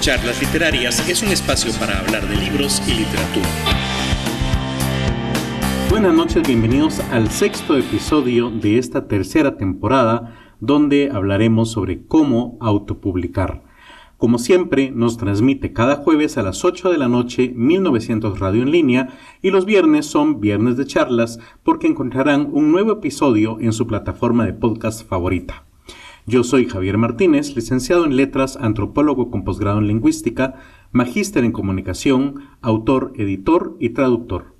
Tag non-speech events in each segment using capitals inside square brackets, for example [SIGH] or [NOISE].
Charlas Literarias es un espacio para hablar de libros y literatura. Buenas noches, bienvenidos al sexto episodio de esta tercera temporada donde hablaremos sobre cómo autopublicar. Como siempre, nos transmite cada jueves a las 8 de la noche 1900 Radio en línea y los viernes son viernes de charlas porque encontrarán un nuevo episodio en su plataforma de podcast favorita. Yo soy Javier Martínez, licenciado en Letras, antropólogo con posgrado en Lingüística, magíster en Comunicación, autor, editor y traductor.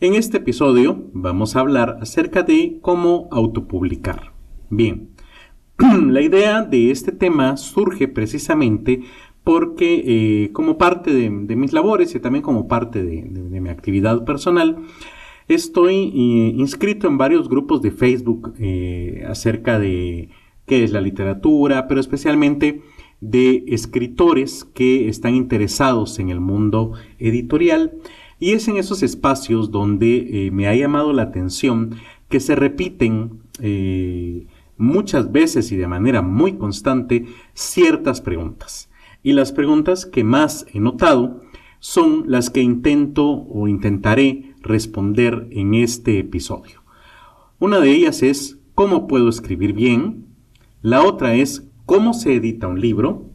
En este episodio vamos a hablar acerca de cómo autopublicar. Bien, [CLEARS THROAT] la idea de este tema surge precisamente porque eh, como parte de, mis labores y también como parte de, mi actividad personal, estoy eh, inscrito en varios grupos de Facebook eh, acerca de qué es la literatura, pero especialmente de escritores que están interesados en el mundo editorial. Y es en esos espacios donde me ha llamado la atención que se repiten muchas veces y de manera muy constante ciertas preguntas. Y las preguntas que más he notado son las que intento o intentaré responder en este episodio. Una de ellas es ¿cómo puedo escribir bien? La otra es ¿cómo se edita un libro?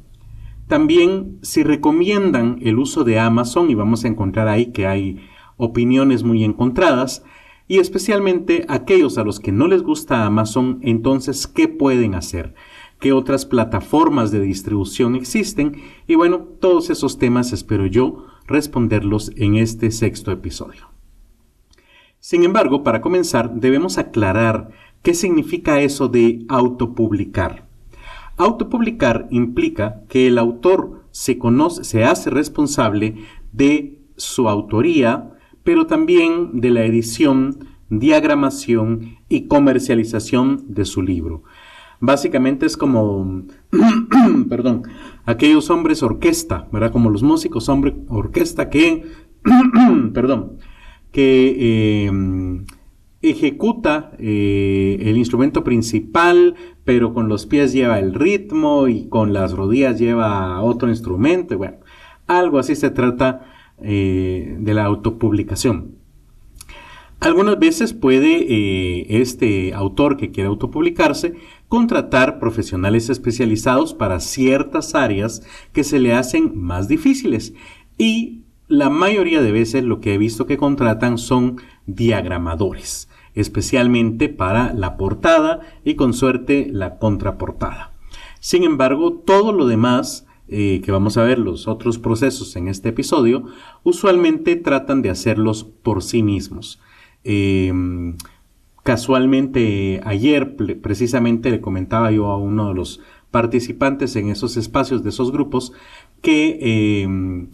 También si recomiendan el uso de Amazon y vamos a encontrar ahí que hay opiniones muy encontradas y especialmente aquellos a los que no les gusta Amazon, entonces, ¿qué pueden hacer? ¿Qué otras plataformas de distribución existen? Y bueno, todos esos temas espero yo responderlos en este sexto episodio. Sin embargo, para comenzar, debemos aclarar qué significa eso de autopublicar. Autopublicar implica que el autor se conoce, se hace responsable de su autoría, pero también de la edición, diagramación y comercialización de su libro. Básicamente es como, [CLEARS THROAT] perdón, aquellos hombres orquesta, ¿verdad? Como los músicos hombre orquesta que, [CLEARS THROAT] perdón, que em, ejecuta eh, el instrumento principal, pero con los pies lleva el ritmo y con las rodillas lleva otro instrumento. Bueno, algo así se trata eh, de la autopublicación. Algunas veces puede eh, este autor que quiere autopublicarse contratar profesionales especializados para ciertas áreas que se le hacen más difíciles y la mayoría de veces lo que he visto que contratan son diagramadores, especialmente para la portada y con suerte la contraportada. Sin embargo, todo lo demás eh, que vamos a ver los otros procesos en este episodio, usualmente tratan de hacerlos por sí mismos. Em, casualmente ayer precisamente le comentaba yo a uno de los participantes en esos espacios de esos grupos que em,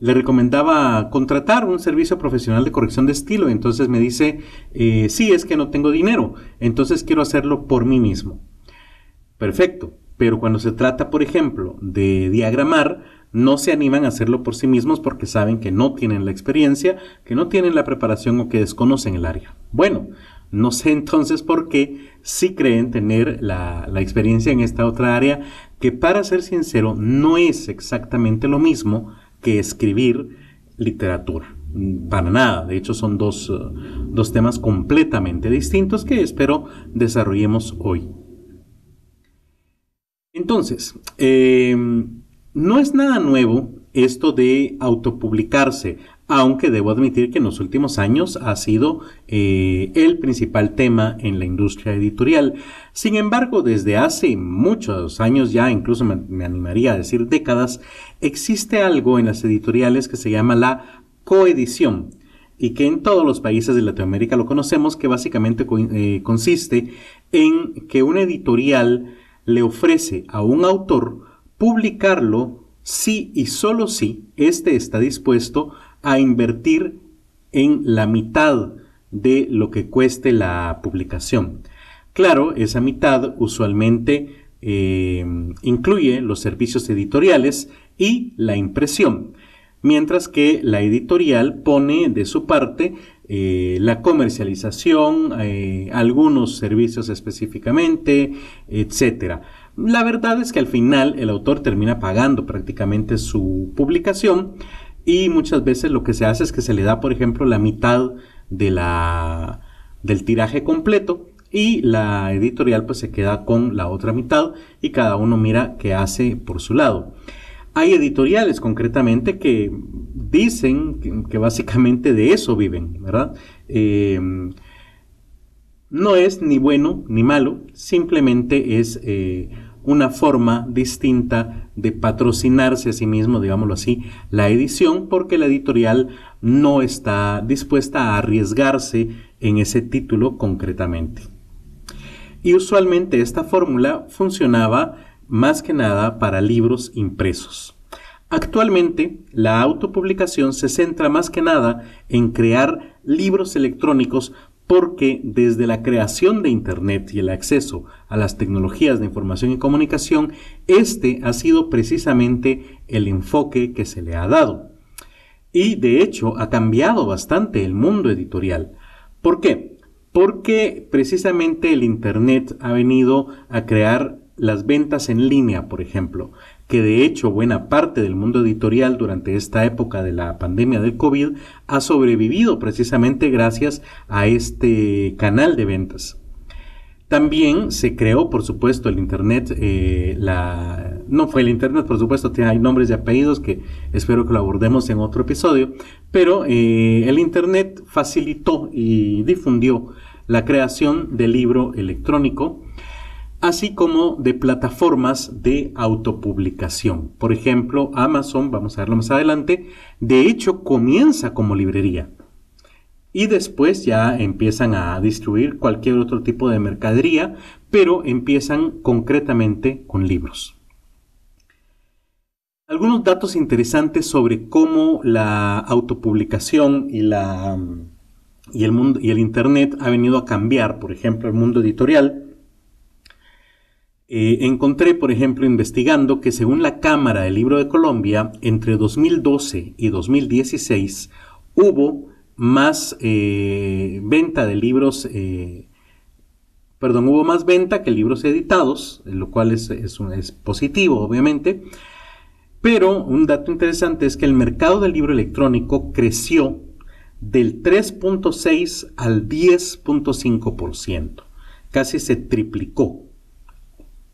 le recomendaba contratar un servicio profesional de corrección de estilo. Entonces me dice, eh, sí, es que no tengo dinero, entonces quiero hacerlo por mí mismo. Perfecto, pero cuando se trata, por ejemplo, de diagramar, no se animan a hacerlo por sí mismos porque saben que no tienen la experiencia, que no tienen la preparación o que desconocen el área. Bueno, no sé entonces por qué sí creen tener la, experiencia en esta otra área, que para ser sincero no es exactamente lo mismo que escribir literatura. Para nada, de hecho son dos, dos temas completamente distintos que espero desarrollemos hoy. Entonces, em, no es nada nuevo esto de autopublicarse, aunque debo admitir que en los últimos años ha sido eh, el principal tema en la industria editorial. Sin embargo, desde hace muchos años ya, incluso me, animaría a decir décadas, existe algo en las editoriales que se llama la coedición y que en todos los países de Latinoamérica lo conocemos, que básicamente eh, consiste en que una editorial le ofrece a un autor publicarlo si y solo si éste está dispuesto a invertir en la mitad de lo que cueste la publicación. Claro, esa mitad usualmente eh, incluye los servicios editoriales y la impresión, mientras que la editorial pone de su parte eh, la comercialización, eh, algunos servicios específicamente, etcétera. La verdad es que al final el autor termina pagando prácticamente su publicación y muchas veces lo que se hace es que se le da, por ejemplo, la mitad de la, del tiraje completo y la editorial pues se queda con la otra mitad y cada uno mira qué hace por su lado. Hay editoriales concretamente que dicen que, básicamente de eso viven, ¿verdad? Eh, no es ni bueno ni malo, simplemente es eh, una forma distinta de patrocinarse a sí mismo, digámoslo así, la edición, porque la editorial no está dispuesta a arriesgarse en ese título concretamente. Y usualmente esta fórmula funcionaba más que nada para libros impresos. Actualmente, la autopublicación se centra más que nada en crear libros electrónicos porque desde la creación de Internet y el acceso a las tecnologías de información y comunicación, este ha sido precisamente el enfoque que se le ha dado. Y de hecho ha cambiado bastante el mundo editorial. ¿Por qué? Porque precisamente el Internet ha venido a crear las ventas en línea, por ejemplo, que de hecho buena parte del mundo editorial durante esta época de la pandemia del COVID ha sobrevivido precisamente gracias a este canal de ventas. También se creó, por supuesto, el Internet, eh, no fue el Internet, por supuesto, hay nombres y apellidos que espero que lo abordemos en otro episodio, pero eh, el Internet facilitó y difundió la creación del libro electrónico, así como de plataformas de autopublicación. Por ejemplo, Amazon, vamos a verlo más adelante, de hecho comienza como librería y después ya empiezan a distribuir cualquier otro tipo de mercadería, pero empiezan concretamente con libros. Algunos datos interesantes sobre cómo la autopublicación y, el, mundo, y el Internet ha venido a cambiar, por ejemplo, el mundo editorial eh, encontré, por ejemplo, investigando que según la Cámara del Libro de Colombia, entre 2012 y 2016 hubo más eh, venta de libros, eh, perdón, hubo más venta que libros editados, lo cual es, es, es positivo, obviamente. Pero un dato interesante es que el mercado del libro electrónico creció del 3.6 al 10.5%, casi se triplicó.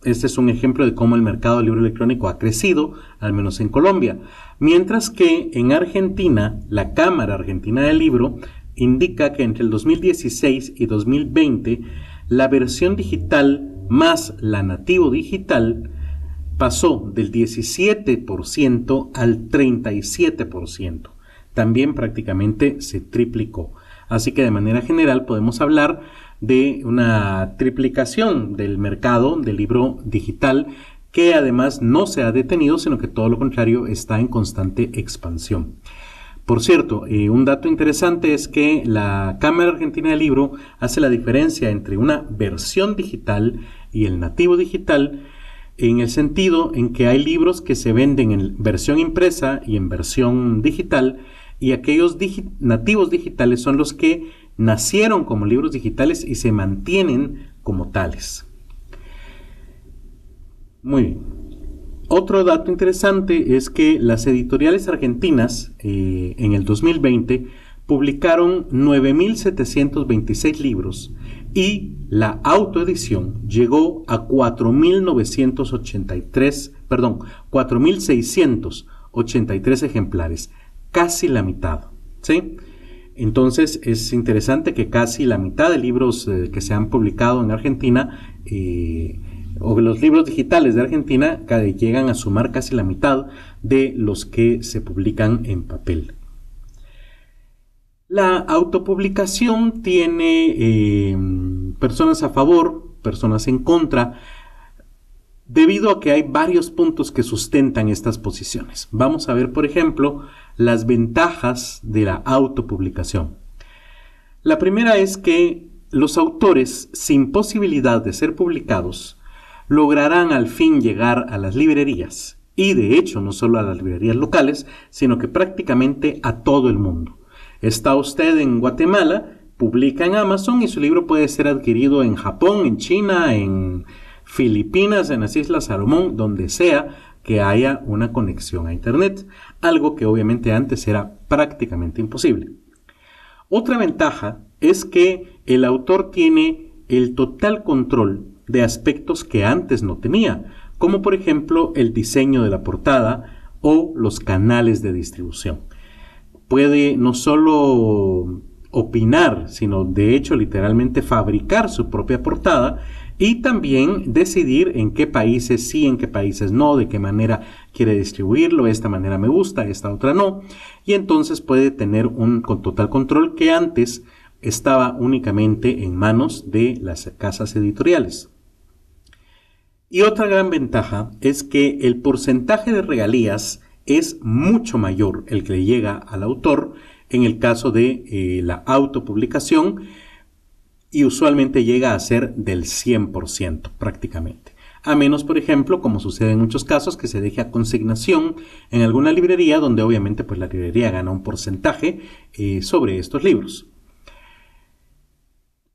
Este es un ejemplo de cómo el mercado del libro electrónico ha crecido, al menos en Colombia. Mientras que en Argentina, la Cámara Argentina del Libro indica que entre el 2016 y 2020, la versión digital más la nativo digital pasó del 17% al 37%. También prácticamente se triplicó. Así que de manera general podemos hablar de una triplicación del mercado del libro digital que además no se ha detenido, sino que todo lo contrario está en constante expansión. Por cierto, eh, un dato interesante es que la Cámara Argentina del Libro hace la diferencia entre una versión digital y el nativo digital en el sentido en que hay libros que se venden en versión impresa y en versión digital y aquellos nativos digitales son los que nacieron como libros digitales y se mantienen como tales. Muy bien. Otro dato interesante es que las editoriales argentinas eh, en el 2020 publicaron 9.726 libros y la autoedición llegó a 4.983, perdón, 4.683 ejemplares, casi la mitad. ¿sí? Entonces es interesante que casi la mitad de libros eh, que se han publicado en Argentina, eh, o los libros digitales de Argentina, llegan a sumar casi la mitad de los que se publican en papel. La autopublicación tiene eh, personas a favor, personas en contra, debido a que hay varios puntos que sustentan estas posiciones. Vamos a ver, por ejemplo, las ventajas de la autopublicación. La primera es que los autores sin posibilidad de ser publicados lograrán al fin llegar a las librerías y de hecho no solo a las librerías locales, sino que prácticamente a todo el mundo. Está usted en Guatemala, publica en Amazon y su libro puede ser adquirido en Japón, en China, en Filipinas, en las Islas Salomón, donde sea que haya una conexión a Internet, algo que obviamente antes era prácticamente imposible. Otra ventaja es que el autor tiene el total control de aspectos que antes no tenía, como por ejemplo el diseño de la portada o los canales de distribución. Puede no solo opinar, sino de hecho literalmente fabricar su propia portada y también decidir en qué países sí, en qué países no, de qué manera quiere distribuirlo, esta manera me gusta, esta otra no, y entonces puede tener un total control que antes estaba únicamente en manos de las casas editoriales. Y otra gran ventaja es que el porcentaje de regalías es mucho mayor el que le llega al autor en el caso de eh, la autopublicación y usualmente llega a ser del 100% prácticamente. A menos, por ejemplo, como sucede en muchos casos, que se deje a consignación en alguna librería donde obviamente pues la librería gana un porcentaje eh, sobre estos libros.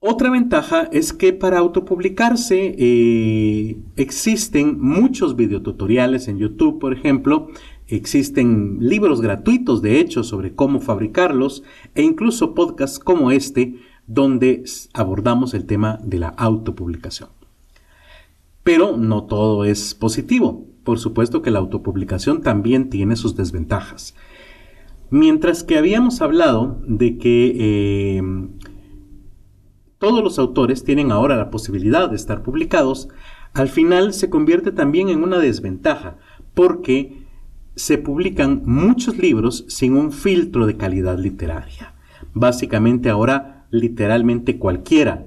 Otra ventaja es que para autopublicarse eh, existen muchos videotutoriales en YouTube, por ejemplo, existen libros gratuitos de hecho sobre cómo fabricarlos e incluso podcasts como este donde abordamos el tema de la autopublicación. Pero no todo es positivo. Por supuesto que la autopublicación también tiene sus desventajas. Mientras que habíamos hablado de que eh, todos los autores tienen ahora la posibilidad de estar publicados, al final se convierte también en una desventaja, porque se publican muchos libros sin un filtro de calidad literaria. Básicamente ahora literalmente cualquiera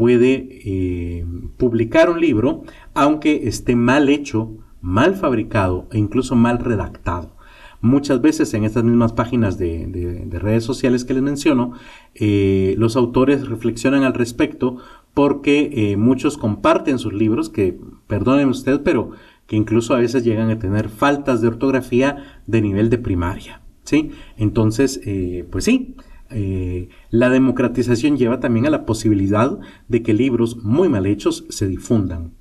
puede eh, publicar un libro, aunque esté mal hecho, mal fabricado e incluso mal redactado. Muchas veces en estas mismas páginas de, redes sociales que les menciono, eh, los autores reflexionan al respecto porque eh, muchos comparten sus libros, que perdonen usted, pero que incluso a veces llegan a tener faltas de ortografía de nivel de primaria. ¿sí? Entonces, pues sí, eh, la democratización lleva también a la posibilidad de que libros muy mal hechos se difundan.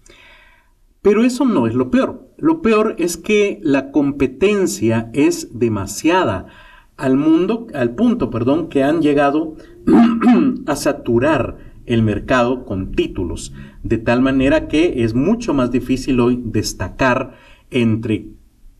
Pero eso no es lo peor. Lo peor es que la competencia es demasiada al mundo, al punto, perdón, que han llegado [CLEARS THROAT] a saturar el mercado con títulos, de tal manera que es mucho más difícil hoy destacar entre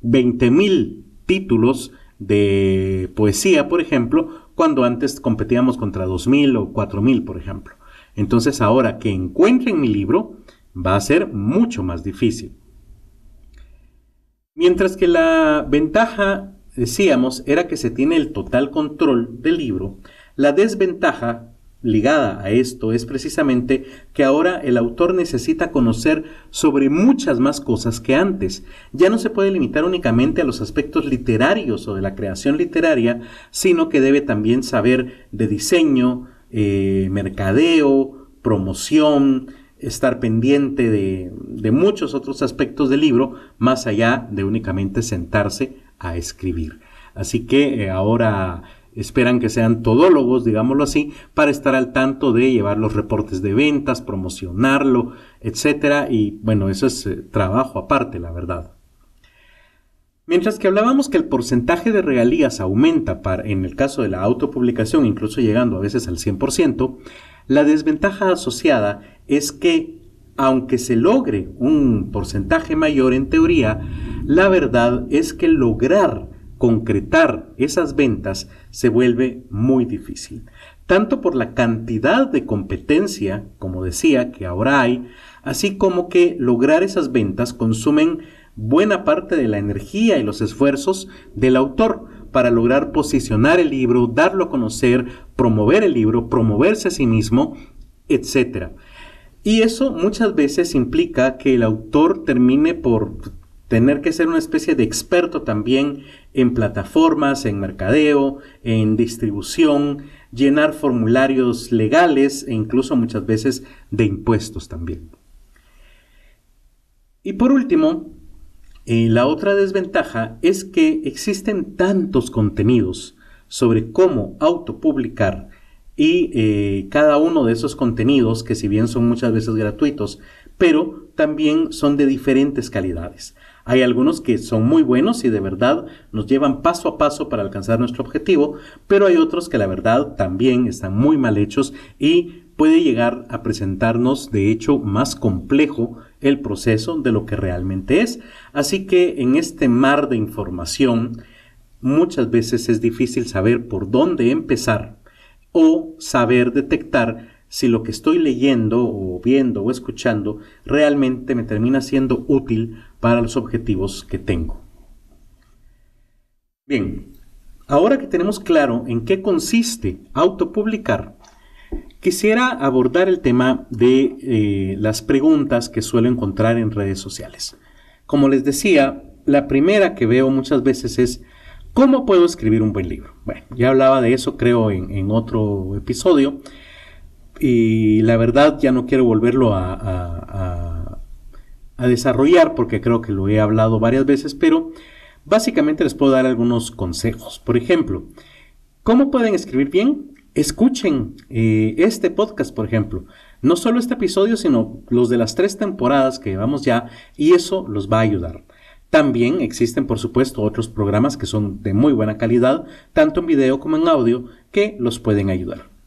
20.000 títulos de poesía, por ejemplo, cuando antes competíamos contra 2.000 o 4.000, por ejemplo. Entonces ahora que encuentren mi libro va a ser mucho más difícil. Mientras que la ventaja, decíamos, era que se tiene el total control del libro, la desventaja ligada a esto es precisamente que ahora el autor necesita conocer sobre muchas más cosas que antes. Ya no se puede limitar únicamente a los aspectos literarios o de la creación literaria, sino que debe también saber de diseño, eh, mercadeo, promoción, estar pendiente de, muchos otros aspectos del libro, más allá de únicamente sentarse a escribir. Así que eh, ahora Esperan que sean todólogos, digámoslo así, para estar al tanto de llevar los reportes de ventas, promocionarlo, etcétera. Y bueno, eso es eh, trabajo aparte, la verdad. Mientras que hablábamos que el porcentaje de regalías aumenta para, en el caso de la autopublicación, incluso llegando a veces al 100%, la desventaja asociada es que, aunque se logre un porcentaje mayor en teoría, la verdad es que lograr concretar esas ventas se vuelve muy difícil, tanto por la cantidad de competencia, como decía, que ahora hay, así como que lograr esas ventas consumen buena parte de la energía y los esfuerzos del autor para lograr posicionar el libro, darlo a conocer, promover el libro, promoverse a sí mismo, etc. Y eso muchas veces implica que el autor termine por tener que ser una especie de experto también en plataformas, en mercadeo, en distribución, llenar formularios legales e incluso muchas veces de impuestos también. Y por último, eh, la otra desventaja es que existen tantos contenidos sobre cómo autopublicar y eh, cada uno de esos contenidos, que si bien son muchas veces gratuitos, pero también son de diferentes calidades. Hay algunos que son muy buenos y de verdad nos llevan paso a paso para alcanzar nuestro objetivo, pero hay otros que la verdad también están muy mal hechos y puede llegar a presentarnos de hecho más complejo el proceso de lo que realmente es. Así que en este mar de información muchas veces es difícil saber por dónde empezar o saber detectar si lo que estoy leyendo o viendo o escuchando realmente me termina siendo útil para los objetivos que tengo. Bien, ahora que tenemos claro en qué consiste autopublicar, quisiera abordar el tema de eh, las preguntas que suelo encontrar en redes sociales. Como les decía, la primera que veo muchas veces es ¿cómo puedo escribir un buen libro? Bueno, ya hablaba de eso creo en otro episodio y la verdad ya no quiero volverlo a, desarrollar porque creo que lo he hablado varias veces, pero básicamente les puedo dar algunos consejos. Por ejemplo, ¿cómo pueden escribir bien? Escuchen eh, este podcast, por ejemplo. No solo este episodio, sino los de las tres temporadas que llevamos ya, y eso los va a ayudar. También existen, por supuesto, otros programas que son de muy buena calidad, tanto en video como en audio, que los pueden ayudar.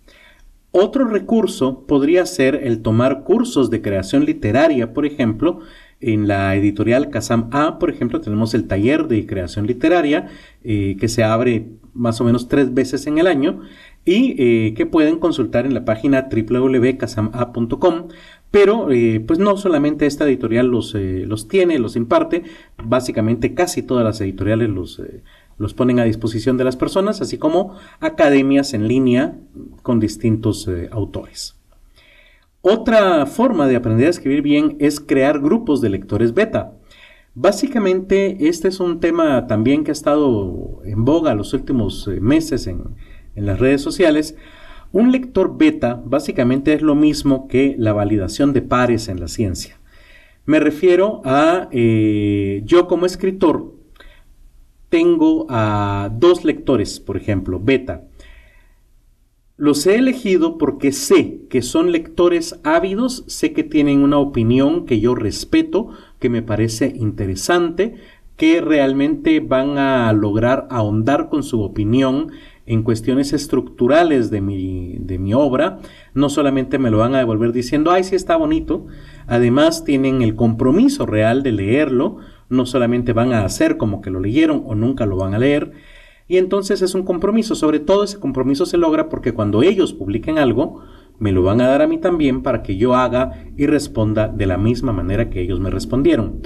Otro recurso podría ser el tomar cursos de creación literaria, por ejemplo, en la editorial Kazam A, por ejemplo, tenemos el taller de creación literaria eh, que se abre más o menos tres veces en el año y eh, que pueden consultar en la página www.casama.com. Pero eh, pues no solamente esta editorial los, los tiene, los imparte, básicamente casi todas las editoriales los, los ponen a disposición de las personas, así como academias en línea con distintos eh, autores. Otra forma de aprender a escribir bien es crear grupos de lectores beta. Básicamente, este es un tema también que ha estado en boga los últimos eh, meses en, las redes sociales. Un lector beta básicamente es lo mismo que la validación de pares en la ciencia. Me refiero a eh, yo como escritor tengo a dos lectores, por ejemplo, beta. Los he elegido porque sé que son lectores ávidos, sé que tienen una opinión que yo respeto, que me parece interesante, que realmente van a lograr ahondar con su opinión en cuestiones estructurales de mi, de mi obra. No solamente me lo van a devolver diciendo, ay, sí está bonito, además tienen el compromiso real de leerlo, no solamente van a hacer como que lo leyeron o nunca lo van a leer. Y entonces es un compromiso, sobre todo ese compromiso se logra porque cuando ellos publiquen algo, me lo van a dar a mí también para que yo haga y responda de la misma manera que ellos me respondieron.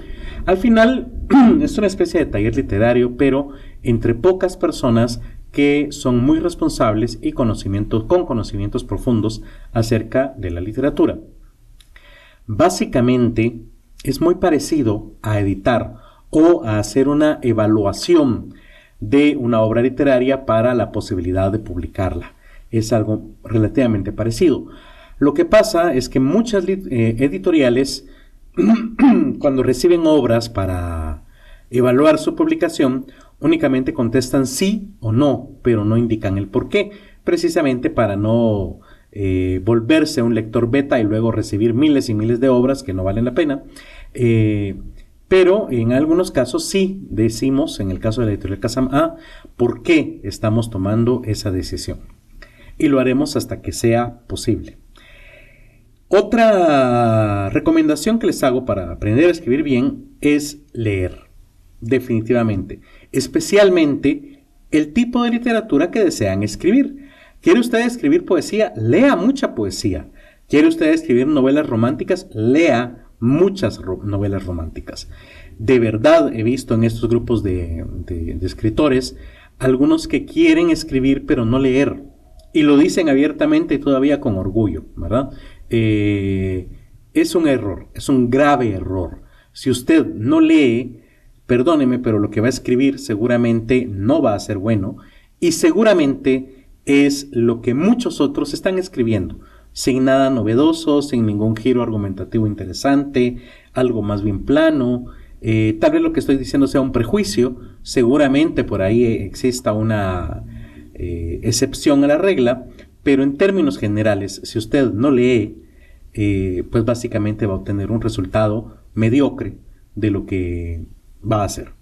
Al final [CLEARS THROAT] es una especie de taller literario, pero entre pocas personas que son muy responsables y conocimientos, con conocimientos profundos acerca de la literatura. Básicamente, es muy parecido a editar o a hacer una evaluación de una obra literaria para la posibilidad de publicarla. Es algo relativamente parecido. Lo que pasa es que muchas eh, editoriales, [CLEARS THROAT] cuando reciben obras para evaluar su publicación, únicamente contestan sí o no, pero no indican el por qué, precisamente para no eh, volverse un lector beta y luego recibir miles y miles de obras que no valen la pena. Eh, pero en algunos casos sí decimos, en el caso de la editorial Casam A, por qué estamos tomando esa decisión. Y lo haremos hasta que sea posible. Otra recomendación que les hago para aprender a escribir bien es leer, definitivamente, especialmente el tipo de literatura que desean escribir. ¿Quiere usted escribir poesía? Lea mucha poesía. ¿Quiere usted escribir novelas románticas? Lea muchas novelas románticas. De verdad he visto en estos grupos de, escritores algunos que quieren escribir pero no leer. Y lo dicen abiertamente y todavía con orgullo, ¿verdad? Eh, es un error, es un grave error. Si usted no lee, perdóneme, pero lo que va a escribir seguramente no va a ser bueno y seguramente es lo que muchos otros están escribiendo, sin nada novedoso, sin ningún giro argumentativo interesante, algo más bien plano. Eh, tal vez lo que estoy diciendo sea un prejuicio, seguramente por ahí exista una eh, excepción a la regla, pero en términos generales, si usted no lee, eh, pues básicamente va a obtener un resultado mediocre de lo que va a hacer.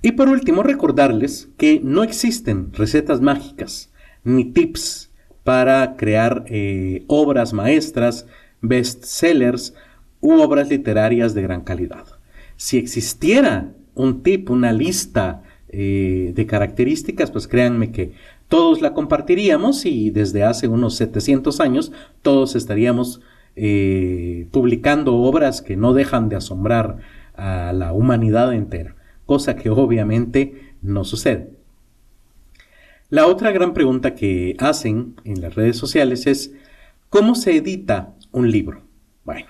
Y por último, recordarles que no existen recetas mágicas ni tips para crear eh, obras maestras, bestsellers u obras literarias de gran calidad. Si existiera un tip, una lista eh, de características, pues créanme que todos la compartiríamos y desde hace unos 700 años todos estaríamos eh, publicando obras que no dejan de asombrar a la humanidad entera, cosa que obviamente no sucede. La otra gran pregunta que hacen en las redes sociales es, ¿cómo se edita un libro? Bueno,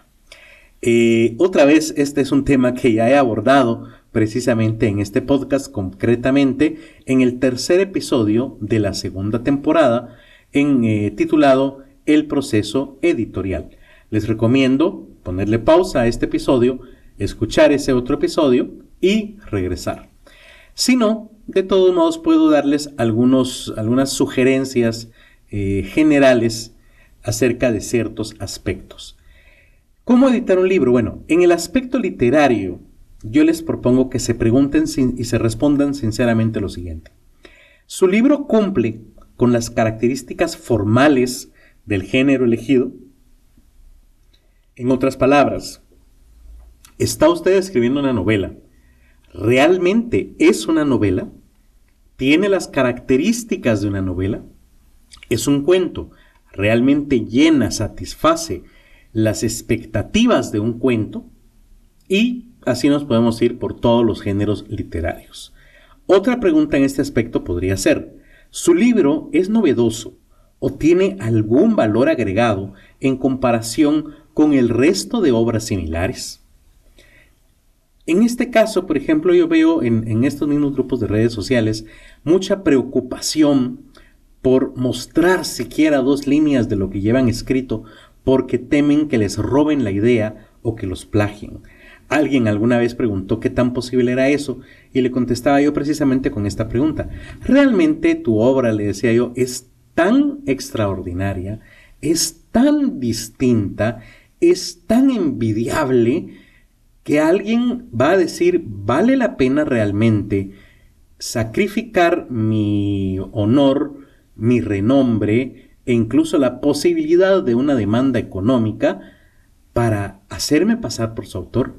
eh, otra vez este es un tema que ya he abordado precisamente en este podcast, concretamente en el tercer episodio de la segunda temporada, eh, titulado El proceso editorial. Les recomiendo ponerle pausa a este episodio, escuchar ese otro episodio y regresar. Si no, de todos modos puedo darles algunas sugerencias eh, generales acerca de ciertos aspectos. ¿Cómo editar un libro? Bueno, en el aspecto literario, yo les propongo que se pregunten y se respondan sinceramente lo siguiente. ¿Su libro cumple con las características formales del género elegido? En otras palabras, ¿está usted escribiendo una novela? ¿Realmente es una novela? ¿Tiene las características de una novela? ¿Es un cuento? ¿Realmente llena, satisface las expectativas de un cuento? Y Así nos podemos ir por todos los géneros literarios. Otra pregunta en este aspecto podría ser, ¿su libro es novedoso o tiene algún valor agregado en comparación con el resto de obras similares? En este caso, por ejemplo, yo veo en, estos mismos grupos de redes sociales mucha preocupación por mostrar siquiera dos líneas de lo que llevan escrito porque temen que les roben la idea o que los plagien. Alguien alguna vez preguntó qué tan posible era eso y le contestaba yo precisamente con esta pregunta. ¿Realmente tu obra, le decía yo, es tan extraordinaria, es tan distinta, es tan envidiable que alguien va a decir, vale la pena realmente sacrificar mi honor, mi renombre e incluso la posibilidad de una demanda económica para hacerme pasar por su autor?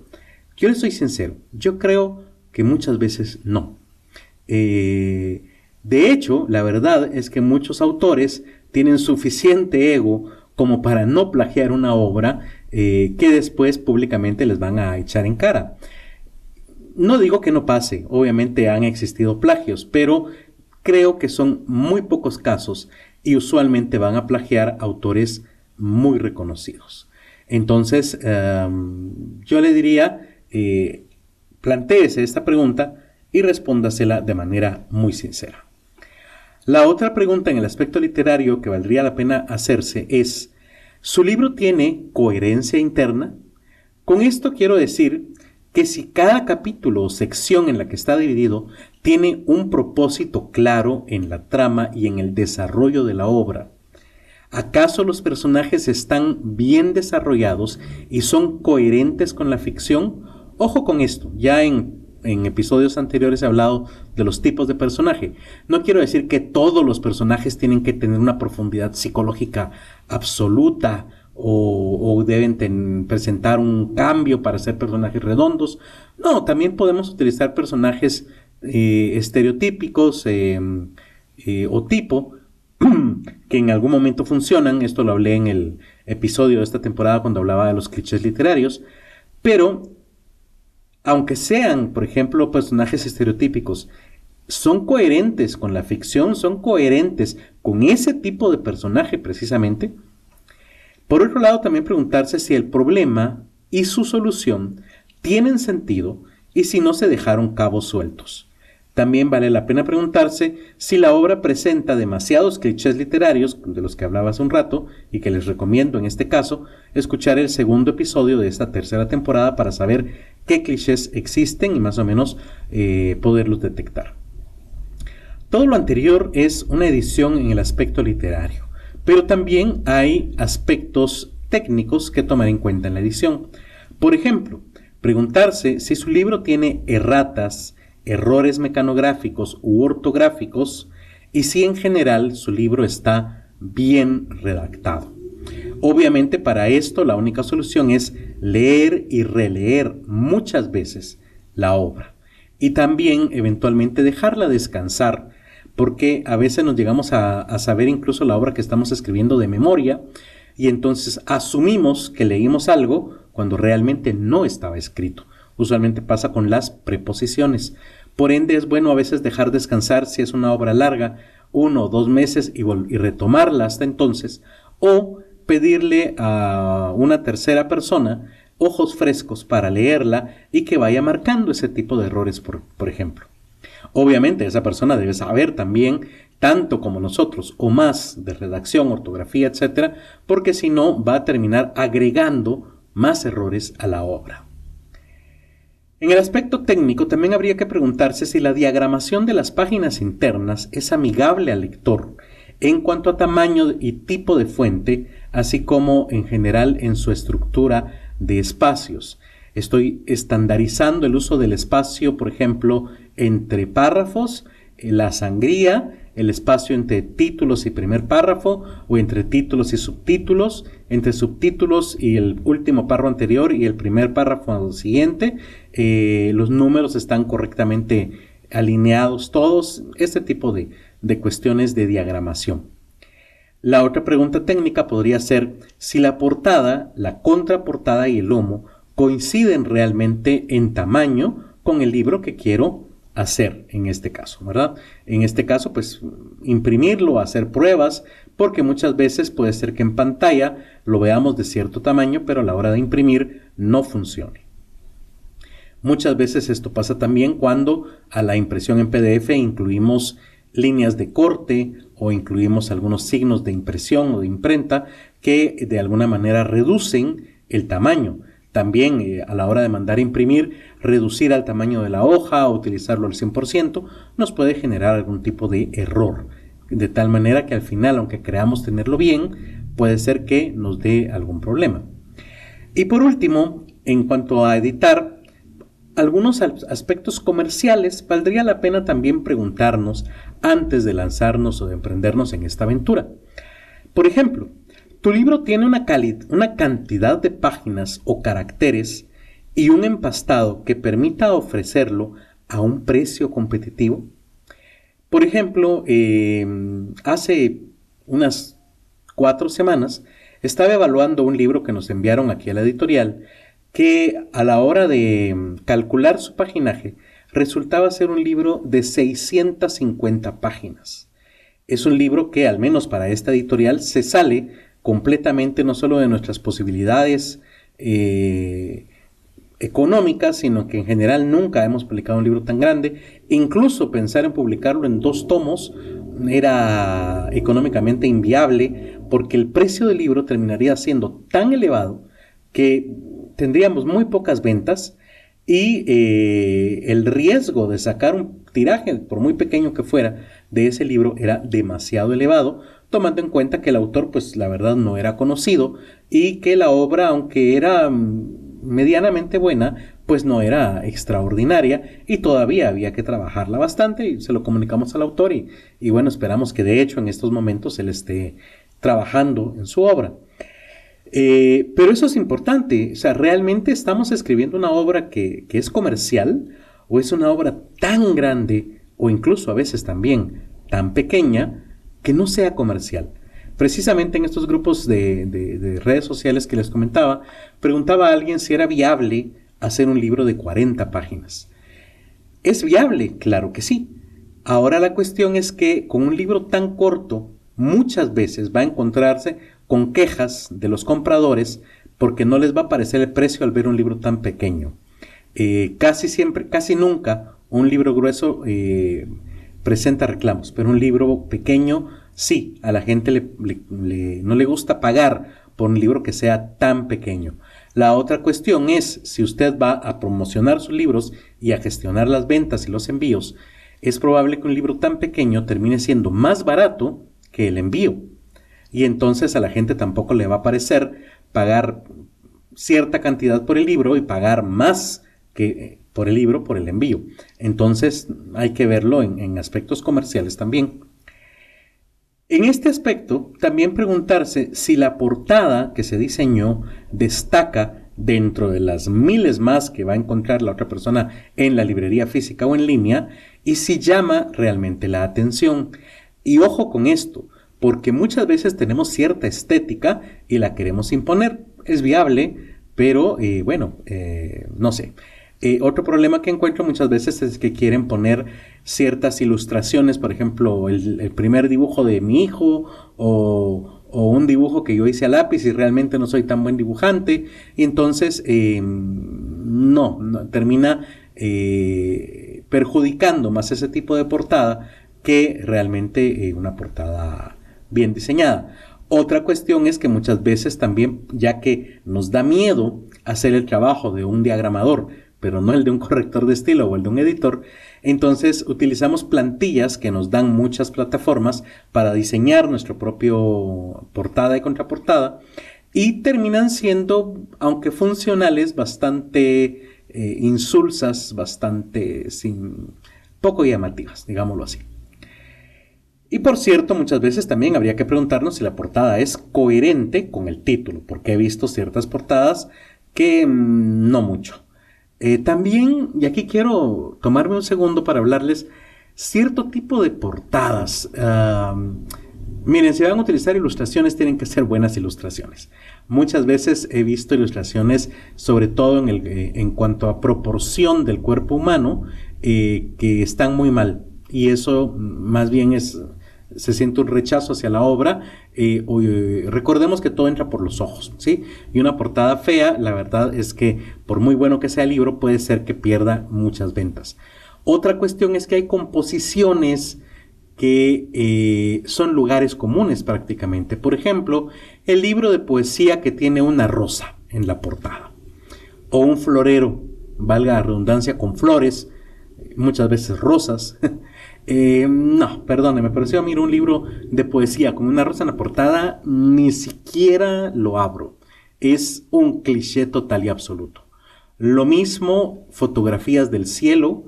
Yo les soy sincero, yo creo que muchas veces no. Eh, de hecho, la verdad es que muchos autores tienen suficiente ego como para no plagiar una obra eh, que después públicamente les van a echar en cara. No digo que no pase, obviamente han existido plagios, pero creo que son muy pocos casos y usualmente van a plagiar autores muy reconocidos. Entonces, em, yo le diría, eh, planteese esta pregunta y respóndasela de manera muy sincera. La otra pregunta en el aspecto literario que valdría la pena hacerse es, ¿su libro tiene coherencia interna? Con esto quiero decir que si cada capítulo o sección en la que está dividido tiene un propósito claro en la trama y en el desarrollo de la obra, ¿acaso los personajes están bien desarrollados y son coherentes con la ficción Ojo con esto, ya en, episodios anteriores he hablado de los tipos de personaje. No quiero decir que todos los personajes tienen que tener una profundidad psicológica absoluta o, deben presentar un cambio para ser personajes redondos. No, también podemos utilizar personajes eh, estereotípicos em, eh, o tipo [CLEARS THROAT] que en algún momento funcionan. Esto lo hablé en el episodio de esta temporada cuando hablaba de los clichés literarios. Pero aunque sean, por ejemplo, personajes estereotípicos, son coherentes con la ficción, son coherentes con ese tipo de personaje precisamente. Por otro lado, también preguntarse si el problema y su solución tienen sentido y si no se dejaron cabos sueltos. También vale la pena preguntarse si la obra presenta demasiados clichés literarios, de los que hablaba hace un rato, y que les recomiendo en este caso escuchar el segundo episodio de esta tercera temporada para saber qué clichés existen y más o menos eh, poderlos detectar. Todo lo anterior es una edición en el aspecto literario, pero también hay aspectos técnicos que tomar en cuenta en la edición. Por ejemplo, preguntarse si su libro tiene erratas, errores mecanográficos u ortográficos y si en general su libro está bien redactado. Obviamente para esto la única solución es leer y releer muchas veces la obra y también eventualmente dejarla descansar porque a veces nos llegamos a, saber incluso la obra que estamos escribiendo de memoria y entonces asumimos que leímos algo cuando realmente no estaba escrito. Usualmente pasa con las preposiciones. Por ende es bueno a veces dejar descansar si es una obra larga, uno o dos meses y, y retomarla hasta entonces, o pedirle a una tercera persona ojos frescos para leerla y que vaya marcando ese tipo de errores, por, por ejemplo. Obviamente esa persona debe saber también tanto como nosotros o más de redacción, ortografía, etcétera, porque si no va a terminar agregando más errores a la obra. En el aspecto técnico también habría que preguntarse si la diagramación de las páginas internas es amigable al lector en cuanto a tamaño y tipo de fuente, así como en general en su estructura de espacios. Estoy estandarizando el uso del espacio, por ejemplo, entre párrafos, la sangría, el espacio entre títulos y primer párrafo, o entre títulos y subtítulos, entre subtítulos y el último párrafo anterior y el primer párrafo siguiente. Eh, los números están correctamente alineados todos, este tipo de, de cuestiones de diagramación. La otra pregunta técnica podría ser si la portada, la contraportada y el lomo coinciden realmente en tamaño con el libro que quiero hacer en este caso, ¿verdad? En este caso, pues imprimirlo, hacer pruebas, porque muchas veces puede ser que en pantalla lo veamos de cierto tamaño, pero a la hora de imprimir no funcione. Muchas veces esto pasa también cuando a la impresión en PDF incluimos líneas de corte o incluimos algunos signos de impresión o de imprenta que de alguna manera reducen el tamaño. También eh, a la hora de mandar a imprimir, reducir al tamaño de la hoja o utilizarlo al 100% nos puede generar algún tipo de error. De tal manera que al final, aunque creamos tenerlo bien, puede ser que nos dé algún problema. Y por último, en cuanto a editar, algunos aspectos comerciales valdría la pena también preguntarnos antes de lanzarnos o de emprendernos en esta aventura. Por ejemplo, tu libro tiene una, una cantidad de páginas o caracteres y un empastado que permita ofrecerlo a un precio competitivo. Por ejemplo, em, hace unas cuatro semanas estaba evaluando un libro que nos enviaron aquí a la editorial que a la hora de mm, calcular su paginaje resultaba ser un libro de 650 páginas. Es un libro que, al menos para esta editorial, se sale completamente no solo de nuestras posibilidades eh, económicas, sino que en general nunca hemos publicado un libro tan grande. Incluso pensar en publicarlo en dos tomos era económicamente inviable porque el precio del libro terminaría siendo tan elevado que tendríamos muy pocas ventas y eh, el riesgo de sacar un tiraje, por muy pequeño que fuera, de ese libro era demasiado elevado, tomando en cuenta que el autor, pues la verdad no era conocido y que la obra, aunque era mm, medianamente buena, pues no era extraordinaria y todavía había que trabajarla bastante y se lo comunicamos al autor y, y bueno, esperamos que de hecho en estos momentos él esté trabajando en su obra. Eh, pero eso es importante, o sea, ¿realmente estamos escribiendo una obra que, es comercial o es una obra tan grande o incluso a veces también tan pequeña que no sea comercial? Precisamente en estos grupos de, de, redes sociales que les comentaba, preguntaba a alguien si era viable hacer un libro de 40 páginas. ¿Es viable? Claro que sí. Ahora la cuestión es que con un libro tan corto muchas veces va a encontrarse con quejas de los compradores porque no les va a parecer el precio al ver un libro tan pequeño. Eh, casi siempre, casi nunca un libro grueso eh, presenta reclamos, pero un libro pequeño sí, a la gente no le gusta pagar por un libro que sea tan pequeño. La otra cuestión es, si usted va a promocionar sus libros y a gestionar las ventas y los envíos, es probable que un libro tan pequeño termine siendo más barato que el envío y entonces a la gente tampoco le va a parecer pagar cierta cantidad por el libro y pagar más que por el libro por el envío. Entonces hay que verlo en, aspectos comerciales también. En este aspecto, también preguntarse si la portada que se diseñó destaca dentro de las miles más que va a encontrar la otra persona en la librería física o en línea y si llama realmente la atención. Y ojo con esto, porque muchas veces tenemos cierta estética y la queremos imponer. Es viable, pero eh, bueno, eh, no sé. Eh, otro problema que encuentro muchas veces es que quieren poner ciertas ilustraciones, por ejemplo, el, primer dibujo de mi hijo o, un dibujo que yo hice a lápiz y realmente no soy tan buen dibujante. Y entonces, no, termina perjudicando más ese tipo de portada que realmente una portada bien diseñada. Otra cuestión es que muchas veces también, ya que nos da miedo hacer el trabajo de un diagramador, pero no el de un corrector de estilo o el de un editor, entonces utilizamos plantillas que nos dan muchas plataformas para diseñar nuestro propio portada y contraportada y terminan siendo, aunque funcionales, bastante eh, insulsas, bastante sin, poco llamativas, digámoslo así. Y por cierto, muchas veces también habría que preguntarnos si la portada es coherente con el título, porque he visto ciertas portadas que mm, no mucho. Eh, también, y aquí quiero tomarme un segundo para hablarles, cierto tipo de portadas. miren, si van a utilizar ilustraciones, tienen que ser buenas ilustraciones. Muchas veces he visto ilustraciones, sobre todo en, eh, cuanto a proporción del cuerpo humano, eh, que están muy mal. Y eso más bien es se siente un rechazo hacia la obra. Eh, eh, recordemos que todo entra por los ojos, ¿sí? Y una portada fea, la verdad es que por muy bueno que sea el libro, puede ser que pierda muchas ventas. Otra cuestión es que hay composiciones que eh, son lugares comunes prácticamente. Por ejemplo, el libro de poesía que tiene una rosa en la portada. O un florero, valga la redundancia, con flores, muchas veces rosas. [LAUGHS] Eh, no, perdóneme, pero si yo miro un libro de poesía con una rosa en la portada, ni siquiera lo abro. Es un cliché total y absoluto. Lo mismo fotografías del cielo,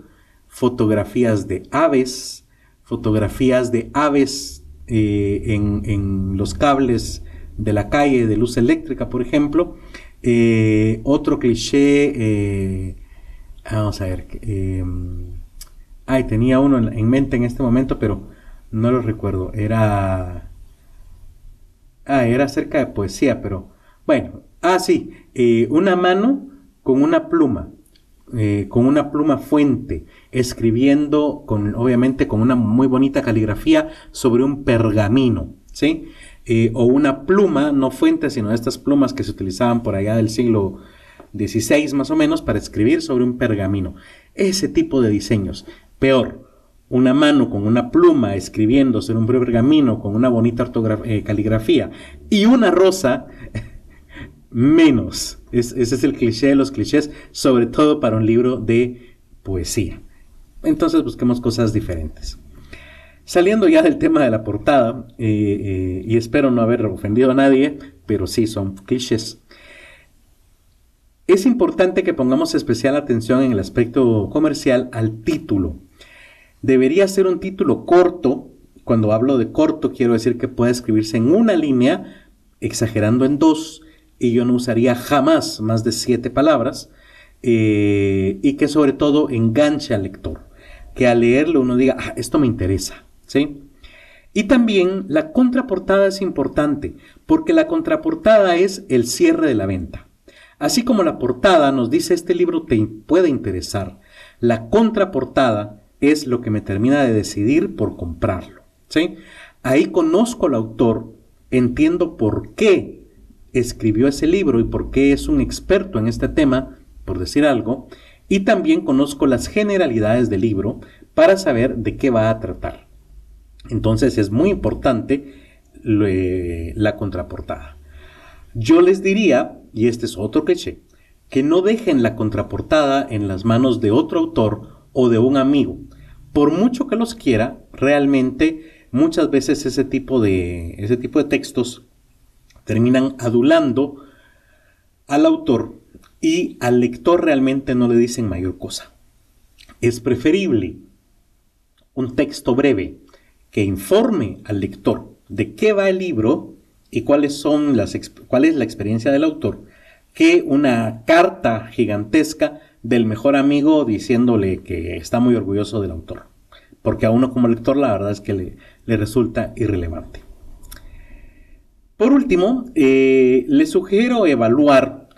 fotografías de aves, fotografías de aves eh, en, los cables de la calle de luz eléctrica, por ejemplo. Eh, otro cliché, vamos a ver, Ay, tenía uno en, mente en este momento, pero no lo recuerdo. Era. Ah, era acerca de poesía, pero. Bueno, ah, sí. Eh, una mano con una pluma. Eh, con una pluma fuente, escribiendo con, obviamente, con una muy bonita caligrafía sobre un pergamino, ¿sí? Eh, o una pluma, no fuente, sino estas plumas que se utilizaban por allá del siglo XVI más o menos para escribir sobre un pergamino. Ese tipo de diseños. Peor, una mano con una pluma escribiendo en un pergamino con una bonita eh, caligrafía y una rosa, [LAUGHS] menos. ese es el cliché de los clichés, sobre todo para un libro de poesía. Entonces busquemos cosas diferentes. Saliendo ya del tema de la portada, eh, eh, y espero no haber ofendido a nadie, pero sí son clichés. Es importante que pongamos especial atención en el aspecto comercial al título Debería ser un título corto. Cuando hablo de corto, quiero decir que puede escribirse en una línea, exagerando en dos, y yo no usaría jamás más de siete palabras, eh, y que sobre todo enganche al lector, que al leerlo uno diga, ah, esto me interesa, ¿sí? Y también la contraportada es importante, porque la contraportada es el cierre de la venta. Así como la portada nos dice este libro te puede interesar, la contraportada es lo que me termina de decidir por comprarlo. ¿sí? Ahí conozco al autor, entiendo por qué escribió ese libro y por qué es un experto en este tema, por decir algo, y también conozco las generalidades del libro para saber de qué va a tratar. Entonces es muy importante la contraportada. Yo les diría, y este es otro cliché, que no dejen la contraportada en las manos de otro autor o de un amigo. Por mucho que los quiera, realmente muchas veces ese tipo de, ese tipo de textos terminan adulando al autor y al lector realmente no le dicen mayor cosa. Es preferible un texto breve que informe al lector de qué va el libro y cuáles son las, cuál es la experiencia del autor, que una carta gigantesca del mejor amigo diciéndole que está muy orgulloso del autor. Porque a uno como lector la verdad es que le, resulta irrelevante. Por último, eh, le sugiero evaluar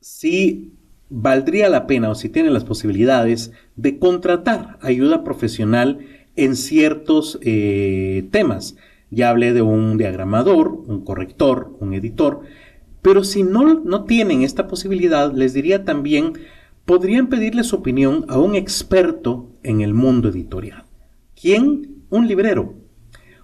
si valdría la pena o si tiene las posibilidades de contratar ayuda profesional en ciertos eh, temas. Ya hablé de un diagramador, un corrector, un editor, pero si no, no tienen esta posibilidad, les diría también, podrían pedirle su opinión a un experto en el mundo editorial. ¿Quién? Un librero.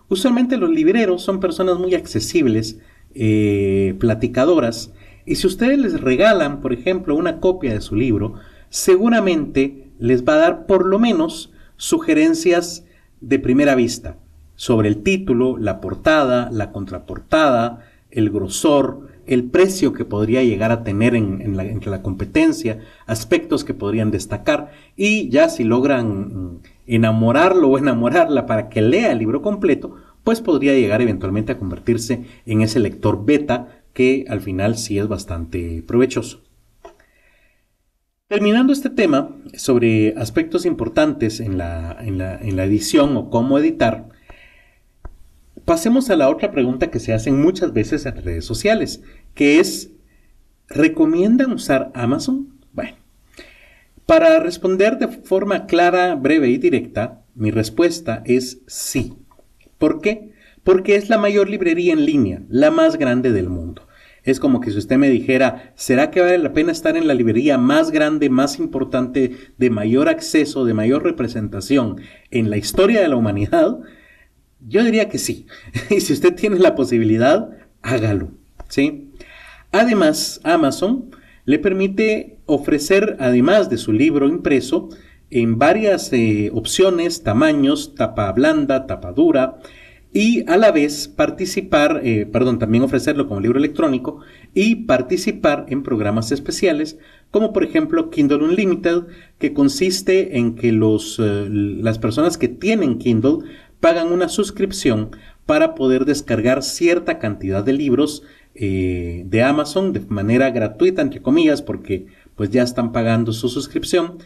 Usualmente los libreros son personas muy accesibles, eh, platicadoras, y si ustedes les regalan, por ejemplo, una copia de su libro, seguramente les va a dar por lo menos sugerencias de primera vista sobre el título, la portada, la contraportada, el grosor, el precio que podría llegar a tener en, la, la competencia, aspectos que podrían destacar y ya si logran enamorarlo o enamorarla para que lea el libro completo, pues podría llegar eventualmente a convertirse en ese lector beta que al final sí es bastante provechoso. Terminando este tema sobre aspectos importantes en la, en la edición o cómo editar, pasemos a la otra pregunta que se hacen muchas veces en redes sociales, que es, ¿recomiendan usar Amazon? Bueno, para responder de forma clara, breve y directa, mi respuesta es sí. ¿Por qué? Porque es la mayor librería en línea, la más grande del mundo. Es como que si usted me dijera, ¿será que vale la pena estar en la librería más grande, más importante, de mayor acceso, de mayor representación en la historia de la humanidad? Yo diría que sí. [LAUGHS] Y si usted tiene la posibilidad, hágalo. ¿sí? Además, Amazon le permite ofrecer, además de su libro impreso, en varias eh, opciones, tamaños, tapa blanda, tapa dura, y a la vez participar, eh, perdón, también ofrecerlo como libro electrónico y participar en programas especiales, como por ejemplo Kindle Unlimited, que consiste en que los, eh, las personas que tienen Kindle pagan una suscripción para poder descargar cierta cantidad de libros eh, de Amazon de manera gratuita, entre comillas, porque pues ya están pagando su suscripción,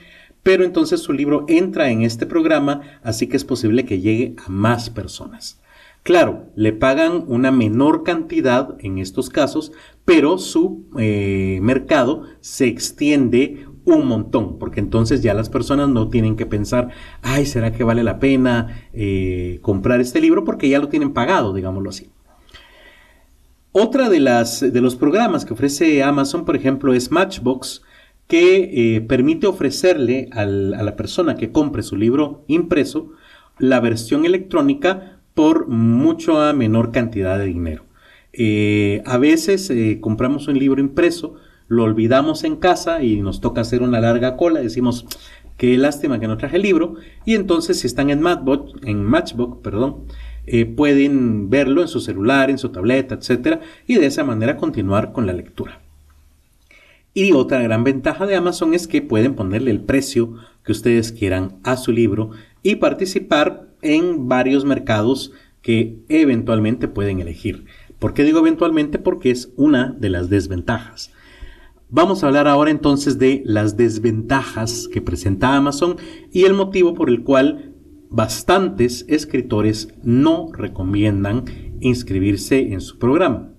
pero entonces su libro entra en este programa, así que es posible que llegue a más personas. Claro, le pagan una menor cantidad en estos casos, pero su eh, mercado se extiende un montón, porque entonces ya las personas no tienen que pensar, ay, ¿será que vale la pena eh, comprar este libro? Porque ya lo tienen pagado, digámoslo así. Otra de, las, de los programas que ofrece Amazon, por ejemplo, es Matchbox, que eh, permite ofrecerle a la persona que compre su libro impreso la versión electrónica por mucho a menor cantidad de dinero. Eh, a veces eh, compramos un libro impreso, lo olvidamos en casa y nos toca hacer una larga cola, decimos, qué lástima que no traje el libro, y entonces si están en Matchbox, en Matchbox perdón, eh, pueden verlo en su celular, en su tableta, etc. Y de esa manera continuar con la lectura. Y otra gran ventaja de Amazon es que pueden ponerle el precio que ustedes quieran a su libro y participar en varios mercados que eventualmente pueden elegir. ¿Por qué digo eventualmente? Porque es una de las desventajas. Vamos a hablar ahora entonces de las desventajas que presenta Amazon y el motivo por el cual bastantes escritores no recomiendan inscribirse en su programa.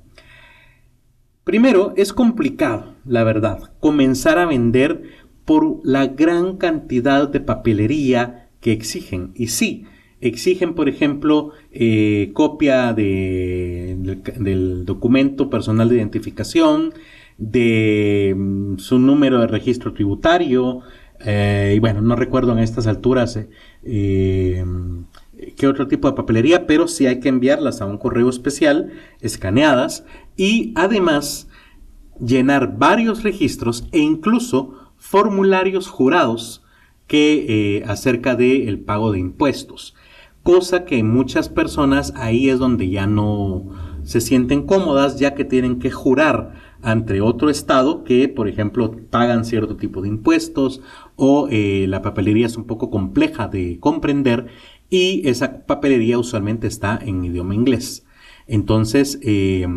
Primero, es complicado, la verdad, comenzar a vender por la gran cantidad de papelería que exigen. Y sí, exigen, por ejemplo, eh, copia del documento personal de identificación, de mm, su número de registro tributario, eh, y bueno, no recuerdo en estas alturas eh, eh, qué otro tipo de papelería, pero sí hay que enviarlas a un correo especial, escaneadas, y además llenar varios registros e incluso formularios jurados que acerca del pago de impuestos. Cosa que muchas personas ahí es donde ya no se sienten cómodas ya que tienen que jurar ante otro estado que, por ejemplo, pagan cierto tipo de impuestos o eh, la papelería es un poco compleja de comprender y esa papelería usualmente está en idioma inglés. Entonces, eh,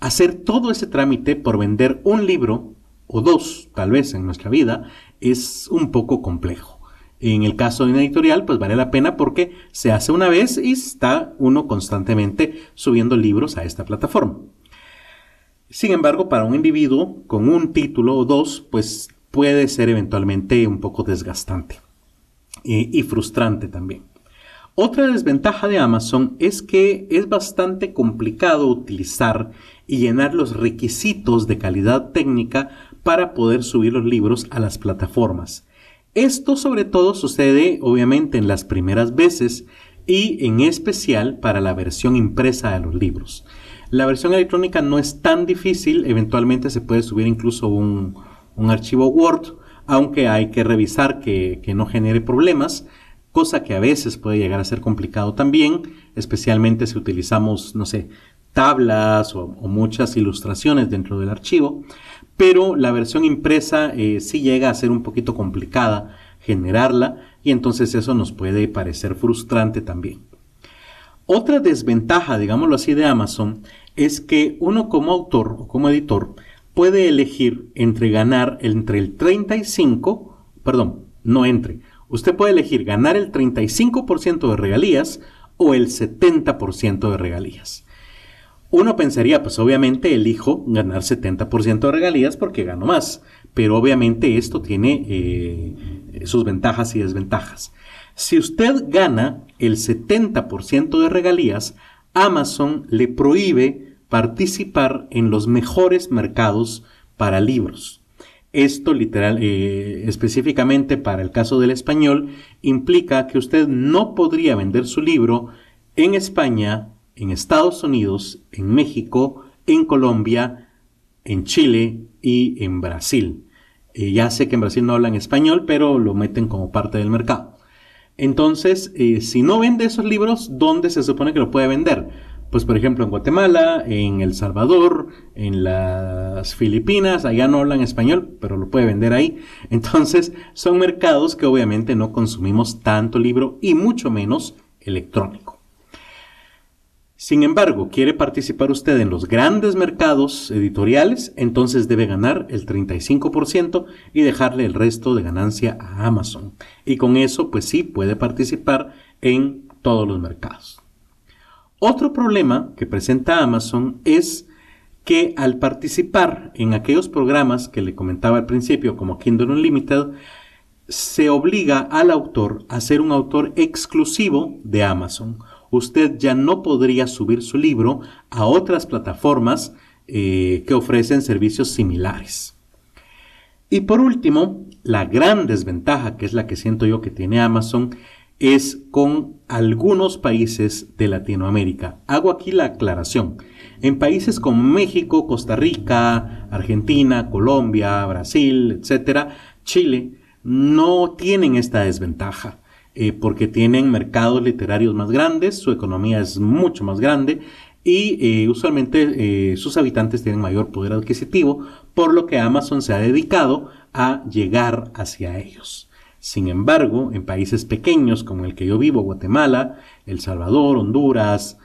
hacer todo ese trámite por vender un libro o dos, tal vez en nuestra vida, es un poco complejo. En el caso de una editorial, pues vale la pena porque se hace una vez y está uno constantemente subiendo libros a esta plataforma. Sin embargo, para un individuo con un título o dos, pues puede ser eventualmente un poco desgastante y, frustrante también. Otra desventaja de Amazon es que es bastante complicado utilizar y llenar los requisitos de calidad técnica para poder subir los libros a las plataformas. Esto sobre todo sucede obviamente en las primeras veces y en especial para la versión impresa de los libros. La versión electrónica no es tan difícil, eventualmente se puede subir incluso un, archivo Word, aunque hay que revisar que, no genere problemas, cosa que a veces puede llegar a ser complicado también, especialmente si utilizamos, no sé, tablas o, muchas ilustraciones dentro del archivo, pero la versión impresa eh, sí llega a ser un poquito complicada generarla y entonces eso nos puede parecer frustrante también. Otra desventaja, digámoslo así, de Amazon es que uno como autor o como editor puede elegir entre ganar entre el 35, perdón, no entre, usted puede elegir ganar el 35% de regalías o el 70% de regalías. Uno pensaría, pues obviamente elijo ganar 70% de regalías porque gano más, pero obviamente esto tiene eh, sus ventajas y desventajas. Si usted gana el 70% de regalías, Amazon le prohíbe participar en los mejores mercados para libros. Esto literal, eh, específicamente para el caso del español, implica que usted no podría vender su libro en España, en Estados Unidos, en México, en Colombia, en Chile y en Brasil. Eh, ya sé que en Brasil no hablan español, pero lo meten como parte del mercado. Entonces, eh, si no vende esos libros, ¿dónde se supone que lo puede vender? Pues por ejemplo en Guatemala, en El Salvador, en las Filipinas, allá no hablan español, pero lo puede vender ahí. [LAUGHS] Entonces son mercados que obviamente no consumimos tanto libro y mucho menos electrónico. Sin embargo, quiere participar usted en los grandes mercados editoriales, entonces debe ganar el 35% y dejarle el resto de ganancia a Amazon. Y con eso, pues sí, puede participar en todos los mercados. Otro problema que presenta Amazon es que al participar en aquellos programas que le comentaba al principio, como Kindle Unlimited, se obliga al autor a ser un autor exclusivo de Amazon usted ya no podría subir su libro a otras plataformas eh, que ofrecen servicios similares. Y por último, la gran desventaja, que es la que siento yo que tiene Amazon, es con algunos países de Latinoamérica. Hago aquí la aclaración. En países como México, Costa Rica, Argentina, Colombia, Brasil, etcétera, Chile, no tienen esta desventaja. Eh, porque tienen mercados literarios más grandes, su economía es mucho más grande y eh, usualmente eh, sus habitantes tienen mayor poder adquisitivo, por lo que Amazon se ha dedicado a llegar hacia ellos. Sin embargo, en países pequeños como el que yo vivo, Guatemala, El Salvador, Honduras,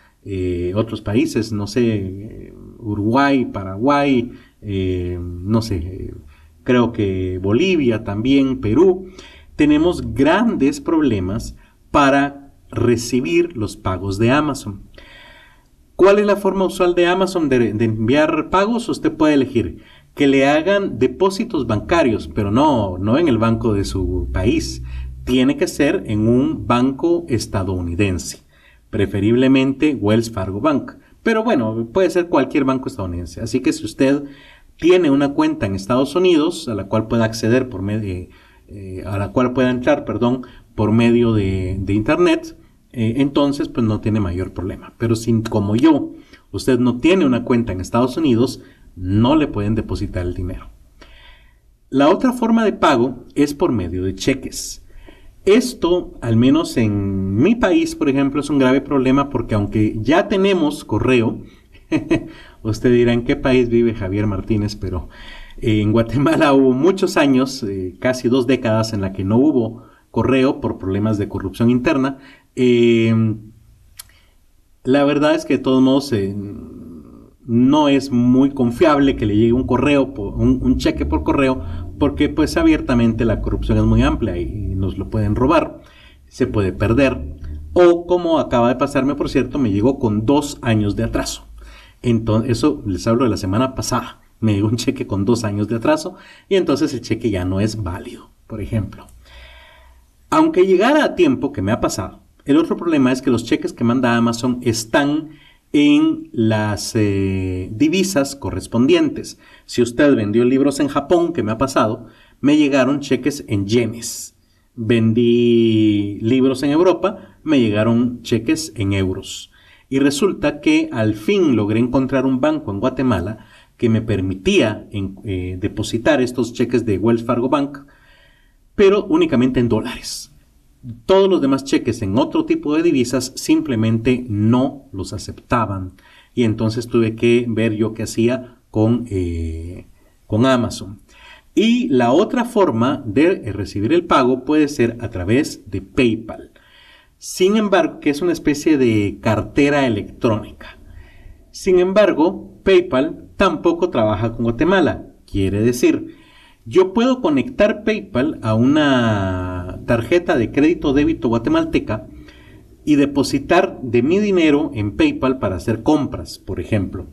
otros países, no sé, Uruguay, Paraguay, no sé, creo que Bolivia también, Perú, tenemos grandes problemas para recibir los pagos de Amazon. ¿Cuál es la forma usual de Amazon de, enviar pagos? Usted puede elegir que le hagan depósitos bancarios, pero no, no en el banco de su país. Tiene que ser en un banco estadounidense, preferiblemente Wells Fargo Bank. Pero bueno, puede ser cualquier banco estadounidense. Así que si usted tiene una cuenta en Estados Unidos a la cual pueda acceder por medio de eh, a la cual pueda entrar, perdón, por medio de, Internet, eh, entonces pues no tiene mayor problema. Pero si como yo, usted no tiene una cuenta en Estados Unidos, no le pueden depositar el dinero. La otra forma de pago es por medio de cheques. Esto, al menos en mi país, por ejemplo, es un grave problema porque aunque ya tenemos correo, [LAUGHS] Usted dirá en qué país vive Javier Martínez, pero eh, en Guatemala [LAUGHS] hubo muchos años, eh, casi dos décadas, en la que no hubo correo por problemas de corrupción interna. Eh, la verdad es que de todos modos no es muy confiable que le llegue un correo, un, un, cheque por correo, porque pues abiertamente la corrupción es muy amplia y nos lo pueden robar, se puede perder. O como acaba de pasarme, por cierto, me llegó con dos años de atraso. Entonces, eso les hablo de la semana pasada. Me llegó un cheque con dos años de atraso y entonces el cheque ya no es válido, por ejemplo. Aunque llegara a tiempo, que me ha pasado, el otro problema es que los cheques que manda Amazon están en las eh, divisas correspondientes. Si usted vendió libros en Japón, que me ha pasado, me llegaron cheques en yenes. Vendí libros en Europa, me llegaron cheques en euros. Y resulta que al fin logré encontrar un banco en Guatemala que me permitía eh, depositar estos cheques de Wells Fargo Bank pero únicamente en dólares. Todos los demás cheques en otro tipo de divisas simplemente no los aceptaban. Y entonces tuve que ver yo qué hacía con, eh, con Amazon. Y la otra forma de recibir el pago puede ser a través de PayPal. Sin embargo, que es una especie de cartera electrónica. Sin embargo, PayPal tampoco trabaja con Guatemala. Quiere decir yo puedo conectar PayPal a una tarjeta de crédito débito guatemalteca y depositar de mi dinero en PayPal para hacer compras, por ejemplo.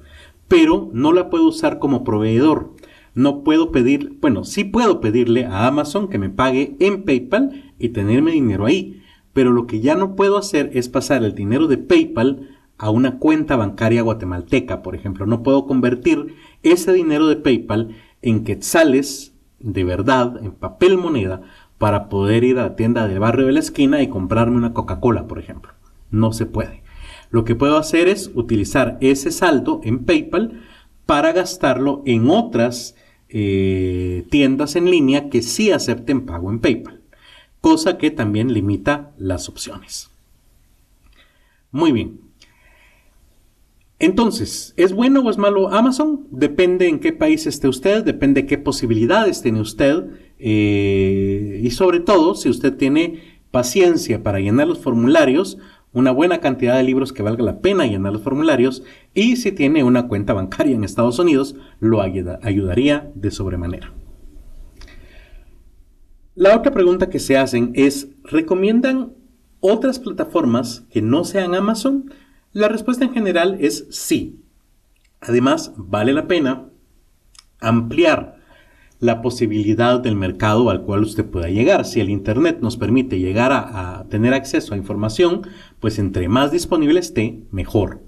Pero no la puedo usar como proveedor. No puedo pedir, bueno, sí puedo pedirle a Amazon que me pague en PayPal y tener mi dinero ahí. Pero lo que ya no puedo hacer es pasar el dinero de PayPal a una cuenta bancaria guatemalteca, por ejemplo. No puedo convertir ese dinero de PayPal en quetzales de verdad, en papel moneda, para poder ir a la tienda del barrio de la esquina y comprarme una Coca-Cola, por ejemplo. No se puede. Lo que puedo hacer es utilizar ese saldo en PayPal para gastarlo en otras eh, tiendas en línea que sí acepten pago en PayPal, cosa que también limita las opciones. Muy bien, entonces, ¿es bueno o es malo Amazon? Depende en qué país esté usted, depende qué posibilidades tiene usted eh, y sobre todo si usted tiene paciencia para llenar los formularios, una buena cantidad de libros que valga la pena llenar los formularios y si tiene una cuenta bancaria en Estados Unidos, lo ayudaría de sobremanera. La otra pregunta que se hacen es, ¿recomiendan otras plataformas que no sean Amazon? La respuesta en general es sí. Además, vale la pena ampliar la posibilidad del mercado al cual usted pueda llegar. Si el Internet nos permite llegar a, tener acceso a información, pues entre más disponible esté, mejor.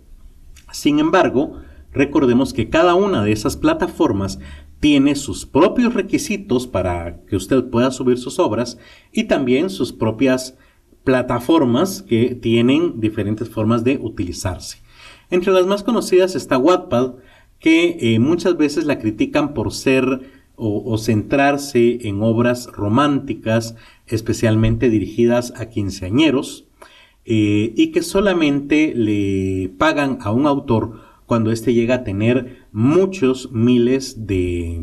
Sin embargo, recordemos que cada una de esas plataformas tiene sus propios requisitos para que usted pueda subir sus obras y también sus propias plataformas que tienen diferentes formas de utilizarse. Entre las más conocidas está Wattpad, que eh, muchas veces la critican por ser o, centrarse en obras románticas, especialmente dirigidas a quinceañeros, eh, y que solamente le pagan a un autor cuando éste llega a tener muchos miles de,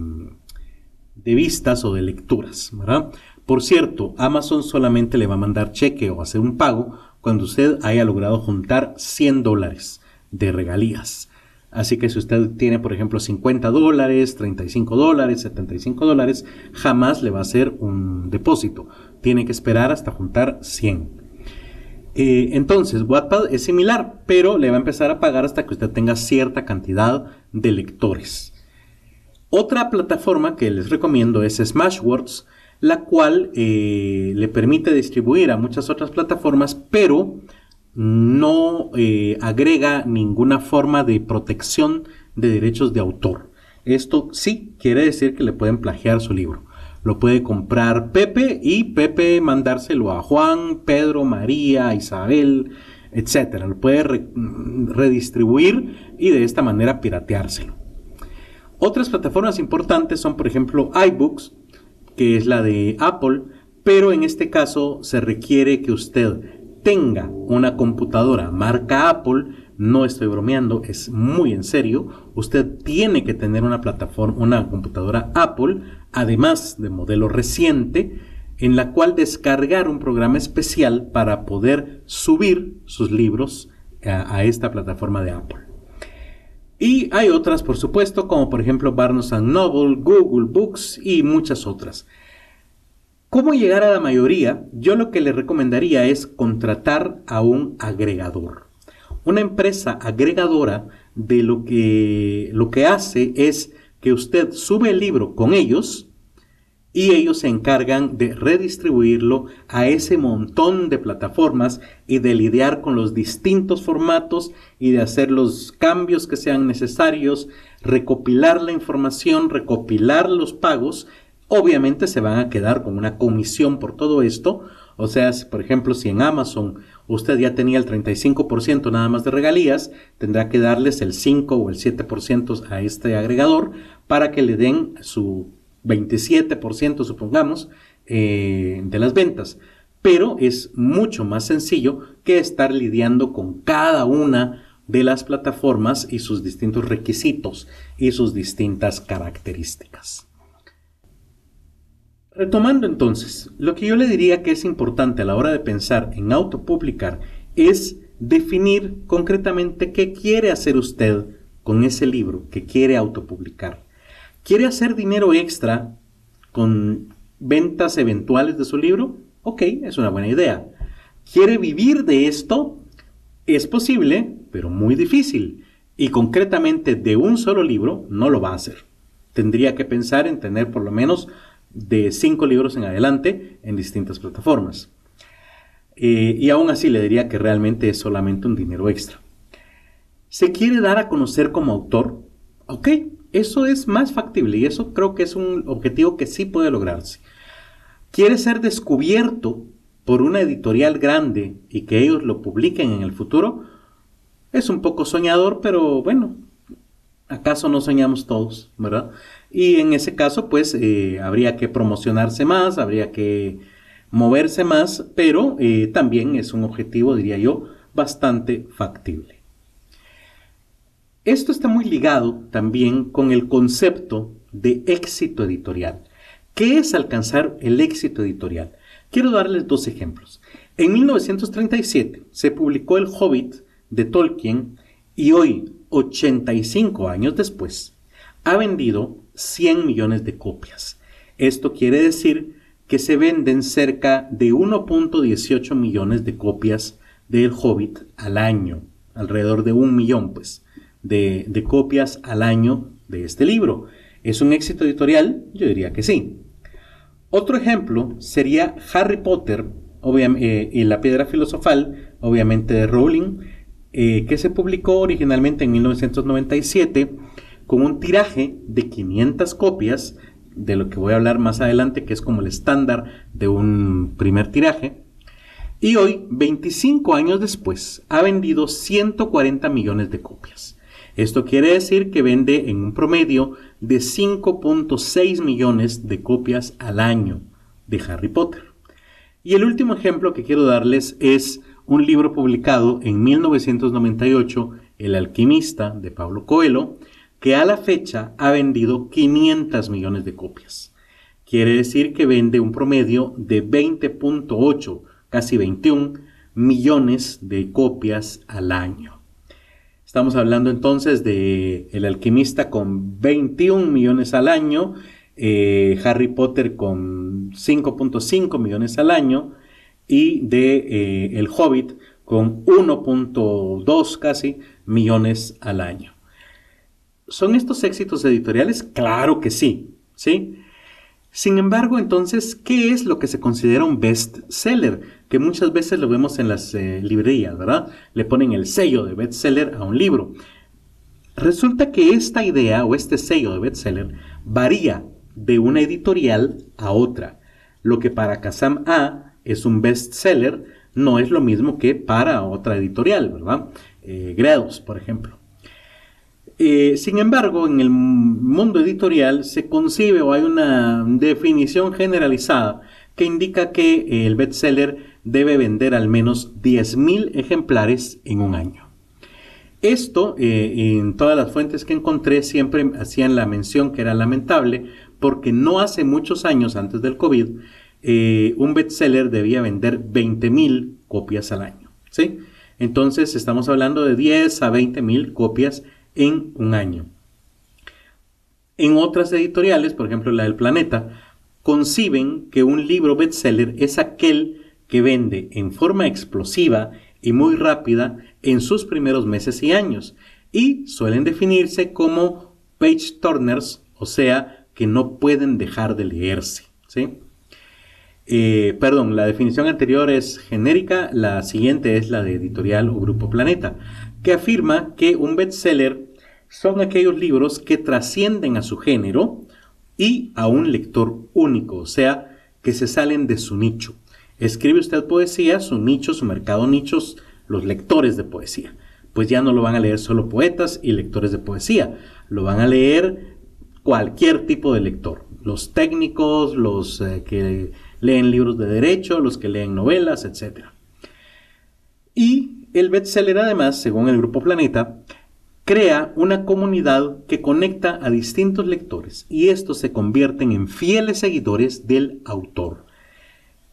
de vistas o de lecturas. ¿verdad? Por cierto, Amazon solamente le va a mandar cheque o hacer un pago cuando usted haya logrado juntar 100 dólares de regalías. Así que si usted tiene, por ejemplo, 50 dólares, 35 dólares, 75 dólares, jamás le va a hacer un depósito. Tiene que esperar hasta juntar 100. Eh, entonces, Wattpad es similar, pero le va a empezar a pagar hasta que usted tenga cierta cantidad de lectores. Otra plataforma que les recomiendo es Smashwords, la cual eh, le permite distribuir a muchas otras plataformas, pero no eh, agrega ninguna forma de protección de derechos de autor. Esto sí quiere decir que le pueden plagiar su libro. Lo puede comprar Pepe y Pepe mandárselo a Juan, Pedro, María, Isabel, etc. Lo puede redistribuir y de esta manera pirateárselo. Otras plataformas importantes son, por ejemplo, iBooks, que es la de Apple, pero en este caso se requiere que usted tenga una computadora marca Apple, No estoy bromeando, es muy en serio. Usted tiene que tener una plataforma, una computadora Apple, además de modelo reciente, en la cual descargar un programa especial para poder subir sus libros a, esta plataforma de Apple. Y hay otras, por supuesto, como por ejemplo Barnes Noble, Google Books y muchas otras. ¿Cómo llegar a la mayoría? Yo lo que le recomendaría es contratar a un agregador. Una empresa agregadora de lo que, lo que hace es que usted sube el libro con ellos y ellos se encargan de redistribuirlo a ese montón de plataformas y de lidiar con los distintos formatos y de hacer los cambios que sean necesarios, recopilar la información, recopilar los pagos Obviamente se van a quedar con una comisión por todo esto. O sea, por ejemplo, si en Amazon usted ya tenía el 35% nada más de regalías, tendrá que darles el 5 o el 7% a este agregador para que le den su 27%, supongamos, eh, de las ventas. Pero es mucho más sencillo que estar lidiando con cada una de las plataformas y sus distintos requisitos y sus distintas características. Retomando entonces, lo que yo le diría que es importante a la hora de pensar en autopublicar es definir concretamente qué quiere hacer usted con ese libro que quiere autopublicar. ¿Quiere hacer dinero extra con ventas eventuales de su libro? Ok, es una buena idea. ¿Quiere vivir de esto? Es posible, pero muy difícil. Y concretamente de un solo libro no lo va a hacer. Tendría que pensar en tener por lo menos de cinco libros en adelante en distintas plataformas. Eh, y aún así le diría que realmente es solamente un dinero extra. ¿Se quiere dar a conocer como autor? Ok, eso es más factible y eso creo que es un objetivo que sí puede lograrse. ¿Quiere ser descubierto por una editorial grande y que ellos lo publiquen en el futuro? Es un poco soñador, pero bueno, ¿acaso no soñamos todos, verdad? Y en ese caso, pues eh, habría que promocionarse más, habría que moverse más, pero eh, también es un objetivo, diría yo, bastante factible. Esto está muy ligado también con el concepto de éxito editorial. ¿Qué es alcanzar el éxito editorial? Quiero darles dos ejemplos. En 1937 se publicó El Hobbit de Tolkien y hoy, 85 años después, ha vendido 100 millones de copias. Esto quiere decir que se venden cerca de 1.18 millones de copias del Hobbit al año, alrededor de un millón pues, de, copias al año de este libro. ¿Es un éxito editorial? Yo diría que sí. Otro ejemplo sería Harry Potter eh, y la piedra filosofal, obviamente de Rowling, eh, que se publicó originalmente en 1997 con un tiraje de 500 copias, de lo que voy a hablar más adelante, que es como el estándar de un primer tiraje. Y hoy, 25 años después, ha vendido 140 millones de copias. Esto quiere decir que vende en un promedio de 5.6 millones de copias al año de Harry Potter. Y el último ejemplo que quiero darles es un libro publicado en 1998, El alquimista de Pablo Coelho, que a la fecha ha vendido 500 millones de copias. Quiere decir que vende un promedio de 20.8, casi 21 millones de copias al año. Estamos hablando entonces de El alquimista con 21 millones al año, eh, Harry Potter con 5.5 millones al año y de eh, El Hobbit con 1.2 casi millones al año. ¿Son estos éxitos editoriales? Claro que sí, ¿sí? Sin embargo, entonces, ¿qué es lo que se considera un bestseller? Que muchas veces lo vemos en las eh, librerías, ¿verdad? Le ponen el sello de bestseller a un libro. Resulta que esta idea o este sello de bestseller varía de una editorial a otra. Lo que para Kazam A es un bestseller no es lo mismo que para otra editorial, ¿verdad? Eh, Grados, por ejemplo. Eh, sin embargo, en el mundo editorial se concibe o hay una definición generalizada que indica que el bestseller debe vender al menos 10.000 ejemplares en un año. Esto, eh, en todas las fuentes que encontré, siempre hacían la mención que era lamentable, porque no hace muchos años antes del COVID, eh, un bestseller debía vender 20.000 copias al año. ¿sí? Entonces, estamos hablando de 10 a 20.000 copias en un año. En otras editoriales, por ejemplo la del Planeta, conciben que un libro bestseller es aquel que vende en forma explosiva y muy rápida en sus primeros meses y años, y suelen definirse como page turners, o sea, que no pueden dejar de leerse. ¿sí? Eh, perdón, la definición anterior es genérica, la siguiente es la de editorial o grupo Planeta, que afirma que un bestseller son aquellos libros que trascienden a su género y a un lector único, o sea, que se salen de su nicho. Escribe usted poesía, su nicho, su mercado nichos, los lectores de poesía. Pues ya no lo van a leer solo poetas y lectores de poesía, lo van a leer cualquier tipo de lector. Los técnicos, los eh, que leen libros de derecho, los que leen novelas, etc. Y el bestseller además, según el Grupo Planeta, crea una comunidad que conecta a distintos lectores y estos se convierten en fieles seguidores del autor.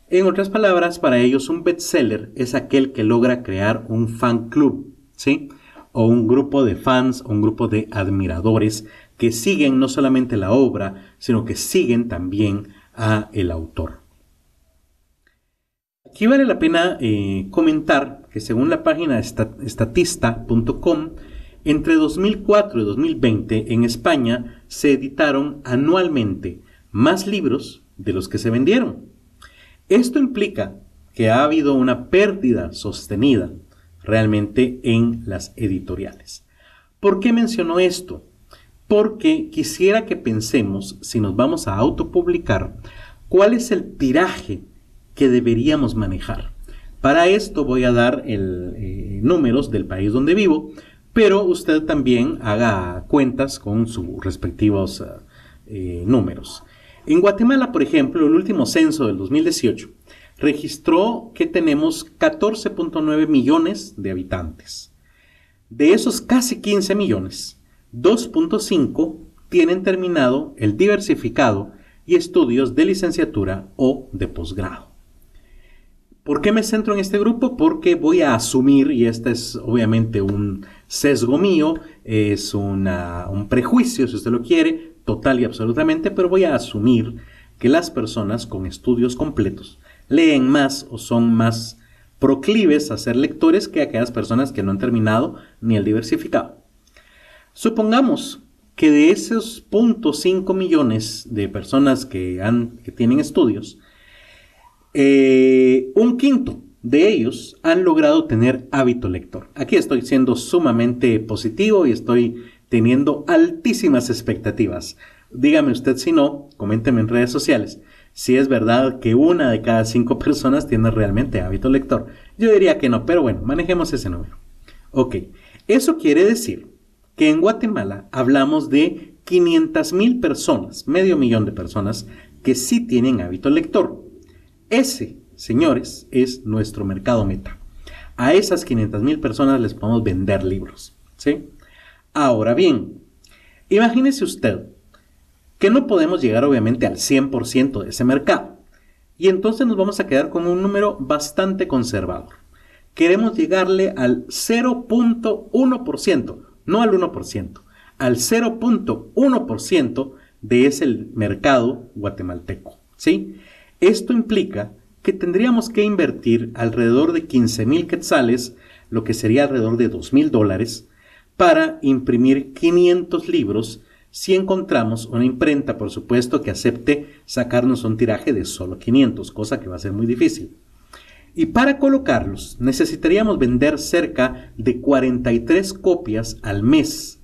En otras palabras, para ellos un bestseller es aquel que logra crear un fan club, ¿sí? O un grupo de fans, un grupo de admiradores que siguen no solamente la obra, sino que siguen también a el autor. Aquí vale la pena eh, comentar que según la página estatista.com, entre 2004 y 2020 en España se editaron anualmente más libros de los que se vendieron. Esto implica que ha habido una pérdida sostenida realmente en las editoriales. ¿Por qué menciono esto? Porque quisiera que pensemos, si nos vamos a autopublicar, cuál es el tiraje que deberíamos manejar. Para esto voy a dar el, eh, números del país donde vivo, pero usted también haga cuentas con sus respectivos eh, eh, números. En Guatemala, por ejemplo, el último censo del 2018 registró que tenemos 14.9 millones de habitantes. De esos casi 15 millones, 2.5 tienen terminado el diversificado y estudios de licenciatura o de posgrado. ¿Por qué me centro en este grupo? Porque voy a asumir, y este es obviamente un sesgo mío, es un prejuicio, si usted lo quiere, total y absolutamente, pero voy a asumir que las personas con estudios completos leen más o son más proclives a ser lectores que aquellas personas que no han terminado ni el diversificado. Supongamos que de esos 0.5 millones de personas que, han, que tienen estudios, eh, un quinto de ellos han logrado tener hábito lector. Aquí estoy siendo sumamente positivo y estoy teniendo altísimas expectativas. Dígame usted si no, coménteme en redes sociales si es verdad que una de cada cinco personas tiene realmente hábito lector. Yo diría que no, pero bueno, manejemos ese número. Ok, eso quiere decir que en Guatemala hablamos de 500 mil personas, medio millón de personas, que sí tienen hábito lector. Ese, señores, es nuestro mercado meta. A esas 500 mil personas les podemos vender libros. ¿sí? Ahora bien, imagínese usted que no podemos llegar obviamente al 100% de ese mercado. Y entonces nos vamos a quedar con un número bastante conservador. Queremos llegarle al 0.1%, no al 1%, al 0.1% de ese mercado guatemalteco. ¿sí? Esto implica que tendríamos que invertir alrededor de 15 mil quetzales, lo que sería alrededor de 2 mil dólares, para imprimir 500 libros si encontramos una imprenta, por supuesto, que acepte sacarnos un tiraje de solo 500, cosa que va a ser muy difícil. Y para colocarlos necesitaríamos vender cerca de 43 copias al mes,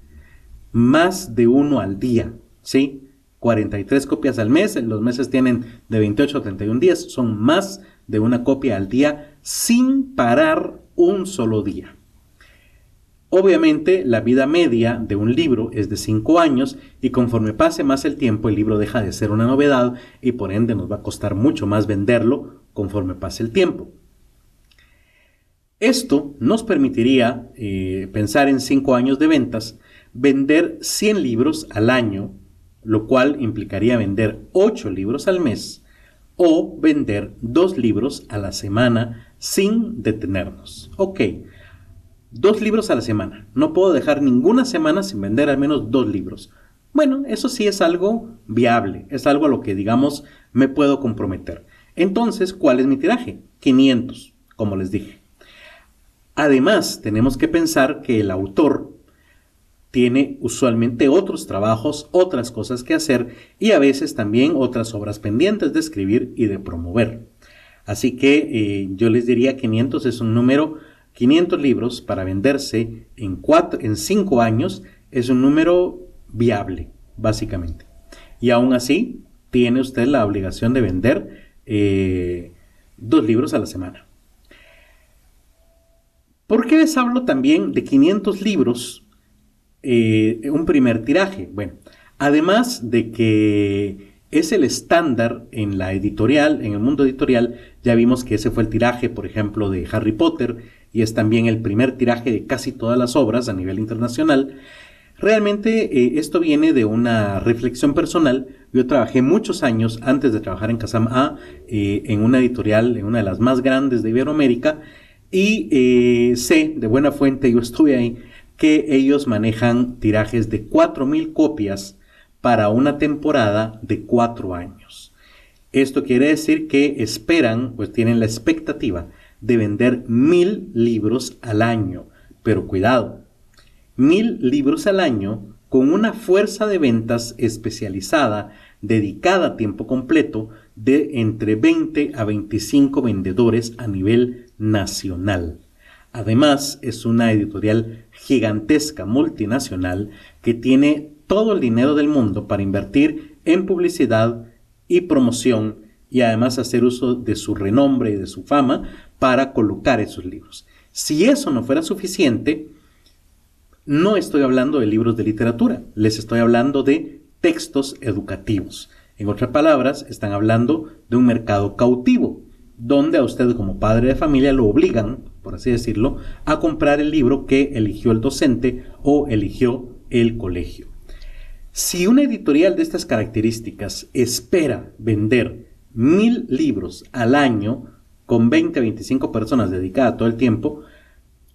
más de uno al día, ¿sí? 43 copias al mes, los meses tienen de 28 a 31 días, son más de una copia al día sin parar un solo día. Obviamente la vida media de un libro es de 5 años y conforme pase más el tiempo el libro deja de ser una novedad y por ende nos va a costar mucho más venderlo conforme pase el tiempo. Esto nos permitiría eh, pensar en cinco años de ventas, vender 100 libros al año, lo cual implicaría vender 8 libros al mes o vender 2 libros a la semana sin detenernos. Ok, dos libros a la semana. No puedo dejar ninguna semana sin vender al menos dos libros. Bueno, eso sí es algo viable, es algo a lo que digamos me puedo comprometer. Entonces, ¿cuál es mi tiraje? 500, como les dije. Además, tenemos que pensar que el autor tiene usualmente otros trabajos, otras cosas que hacer y a veces también otras obras pendientes de escribir y de promover. Así que eh, yo les diría 500 es un número, 500 libros para venderse en, cuatro, en 5 años es un número viable, básicamente. Y aún así, tiene usted la obligación de vender eh, dos libros a la semana. ¿Por qué les hablo también de 500 libros, eh, un primer tiraje? Bueno, además de que es el estándar en la editorial, en el mundo editorial, ya vimos que ese fue el tiraje, por ejemplo, de Harry Potter, y es también el primer tiraje de casi todas las obras a nivel internacional. Realmente eh, esto viene de una reflexión personal. Yo trabajé muchos años antes de trabajar en Casam A eh, en una editorial, en una de las más grandes de Iberoamérica, y sé de buena fuente, yo estuve ahí, que ellos manejan tirajes de 4.000 copias para una temporada de 4 años. Esto quiere decir que esperan, pues tienen la expectativa de vender mil libros al año. Pero cuidado, mil libros al año con una fuerza de ventas especializada dedicada a tiempo completo de entre 20 a 25 vendedores a nivel nacional. Además, es una editorial gigantesca multinacional que tiene todo el dinero del mundo para invertir en publicidad y promoción y además hacer uso de su renombre y de su fama para colocar esos libros. Si eso no fuera suficiente, no estoy hablando de libros de literatura, les estoy hablando de textos educativos. En otras palabras, están hablando de un mercado cautivo, donde a usted como padre de familia lo obligan, por así decirlo, a comprar el libro que eligió el docente o eligió el colegio. Si una editorial de estas características espera vender mil libros al año con 20 a 25 personas dedicadas todo el tiempo,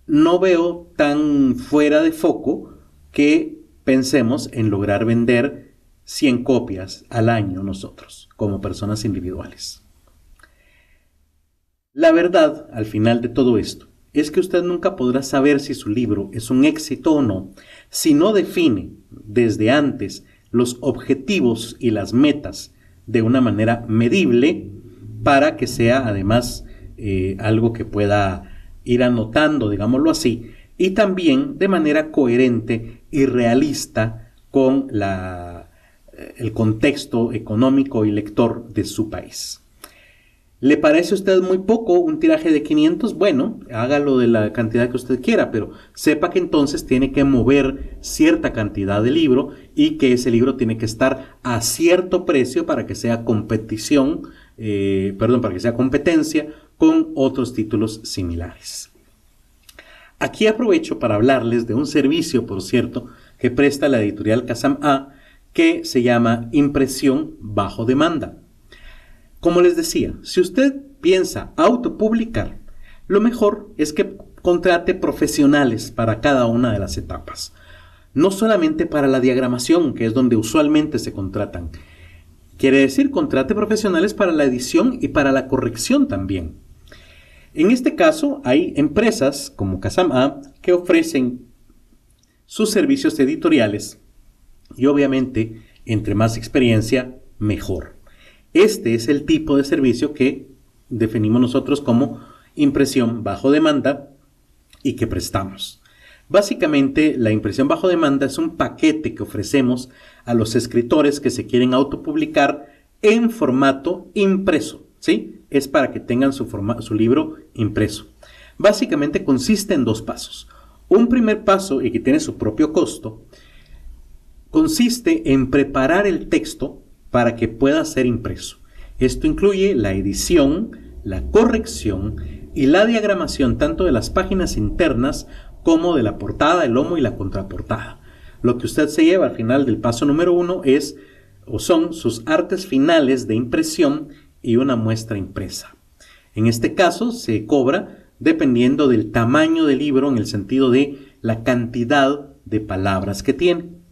no veo tan fuera de foco que pensemos en lograr vender 100 copias al año nosotros, como personas individuales. La verdad, al final de todo esto, es que usted nunca podrá saber si su libro es un éxito o no si no define desde antes los objetivos y las metas de una manera medible para que sea además eh, algo que pueda ir anotando, digámoslo así, y también de manera coherente y realista con eh, el contexto económico y lector de su país. ¿Le parece a usted muy poco un tiraje de 500? Bueno, hágalo de la cantidad que usted quiera, pero sepa que entonces tiene que mover cierta cantidad de libro y que ese libro tiene que estar a cierto precio para que sea competición, eh, perdón, para que sea competencia con otros títulos similares. Aquí aprovecho para hablarles de un servicio, por cierto, que presta la editorial Casam A, que se llama impresión bajo demanda. Como les decía, si usted piensa autopublicar, lo mejor es que contrate profesionales para cada una de las etapas. No solamente para la diagramación, que es donde usualmente se contratan. Quiere decir, contrate profesionales para la edición y para la corrección también. En este caso, hay empresas como Casama que ofrecen sus servicios editoriales y obviamente, entre más experiencia, mejor. Este es el tipo de servicio que definimos nosotros como impresión bajo demanda y que prestamos. Básicamente, la impresión bajo demanda es un paquete que ofrecemos a los escritores que se quieren autopublicar en formato impreso. ¿sí? Es para que tengan su, su libro impreso. Básicamente consiste en dos pasos. Un primer paso, y que tiene su propio costo, consiste en preparar el texto para que pueda ser impreso. Esto incluye la edición, la corrección, y la diagramación tanto de las páginas internas como de la portada, el lomo y la contraportada. Lo que usted se lleva al final del paso número uno es o son sus artes finales de impresión y una muestra impresa. En este caso se cobra dependiendo del tamaño del libro en el sentido de la cantidad de palabras que tiene.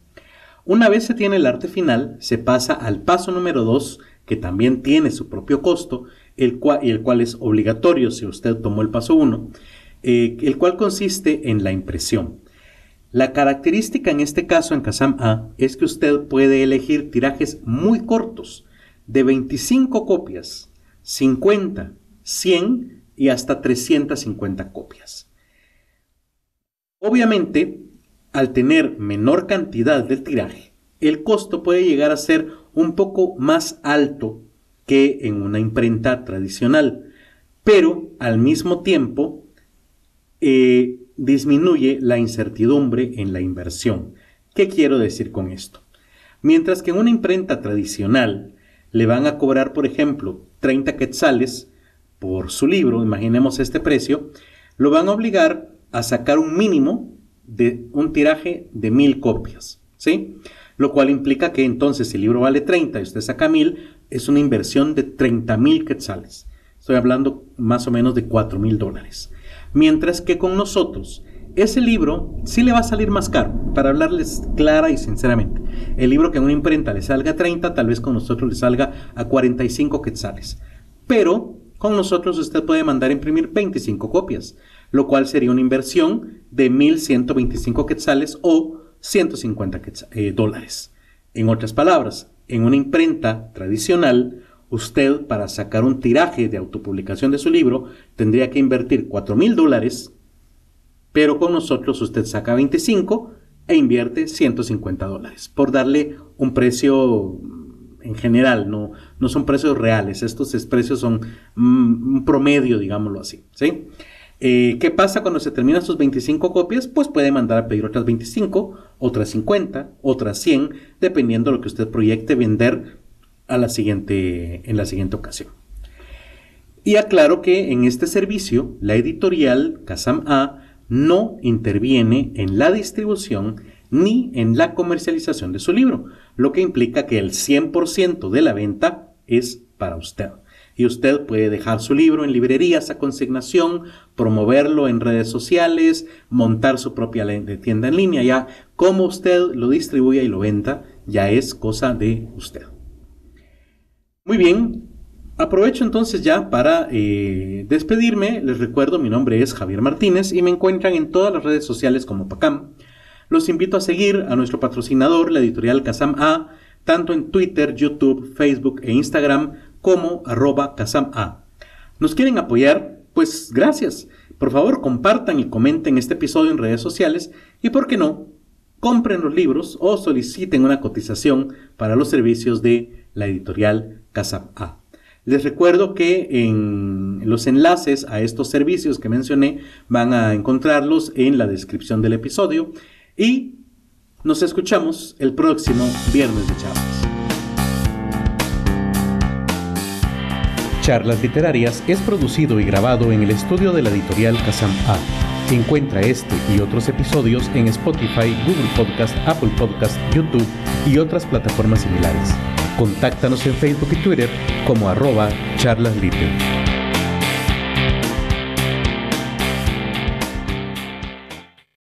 Una vez se tiene el arte final, se pasa al paso número 2, que también tiene su propio costo, el cual, y el cual es obligatorio si usted tomó el paso 1, eh, el cual consiste en la impresión. La característica en este caso en Kazam A es que usted puede elegir tirajes muy cortos, de 25 copias, 50, 100 y hasta 350 copias. Obviamente, al tener menor cantidad de tiraje, el costo puede llegar a ser un poco más alto que en una imprenta tradicional, pero al mismo tiempo eh, disminuye la incertidumbre en la inversión. ¿Qué quiero decir con esto? Mientras que en una imprenta tradicional le van a cobrar, por ejemplo, 30 quetzales por su libro, imaginemos este precio, lo van a obligar a sacar un mínimo de un tiraje de mil copias, ¿sí? Lo cual implica que entonces si el libro vale 30 y usted saca mil, es una inversión de 30 mil quetzales. Estoy hablando más o menos de 4 mil dólares. Mientras que con nosotros, ese libro sí le va a salir más caro, para hablarles clara y sinceramente. El libro que en una imprenta le salga a 30, tal vez con nosotros le salga a 45 quetzales. Pero con nosotros usted puede mandar imprimir 25 copias, lo cual sería una inversión de 1.125 quetzales o 150 eh, dólares. En otras palabras, en una imprenta tradicional, usted para sacar un tiraje de autopublicación de su libro tendría que invertir 4 mil dólares, pero con nosotros usted saca 25 e invierte 150 dólares, por darle un precio en general, no, no son precios reales, estos precios son mm, un promedio, digámoslo así, ¿sí? Eh, ¿Qué pasa cuando se terminan sus 25 copias? Pues puede mandar a pedir otras 25, otras 50, otras 100, dependiendo de lo que usted proyecte vender en la siguiente ocasión. Y aclaro que en este servicio, la editorial Kazam A no interviene en la distribución ni en la comercialización de su libro, lo que implica que el 100% de la venta es para usted. Y usted puede dejar su libro en librerías a consignación, promoverlo en redes sociales, montar su propia tienda en línea. Ya cómo usted lo distribuya y lo venda, ya es cosa de usted. Muy bien, aprovecho entonces ya para eh, despedirme. Les recuerdo, mi nombre es Javier Martínez y me encuentran en todas las redes sociales como PACAM. Los invito a seguir a nuestro patrocinador, la editorial Kazam A, tanto en Twitter, YouTube, Facebook e Instagram como arroba Kazam A. ¿Nos quieren apoyar? Pues gracias. Por favor, compartan y comenten este episodio en redes sociales y, ¿por qué no? Compren los libros o soliciten una cotización para los servicios de la editorial Kazam A. Les recuerdo que en los enlaces a estos servicios que mencioné van a encontrarlos en la descripción del episodio y nos escuchamos el próximo viernes de charlas. Charlas Literarias es producido y grabado en el estudio de la editorial Kazam A. Encuentra este y otros episodios en Spotify, Google Podcast, Apple Podcast, YouTube y otras plataformas similares. Contáctanos en Facebook y Twitter como arroba charlasliter.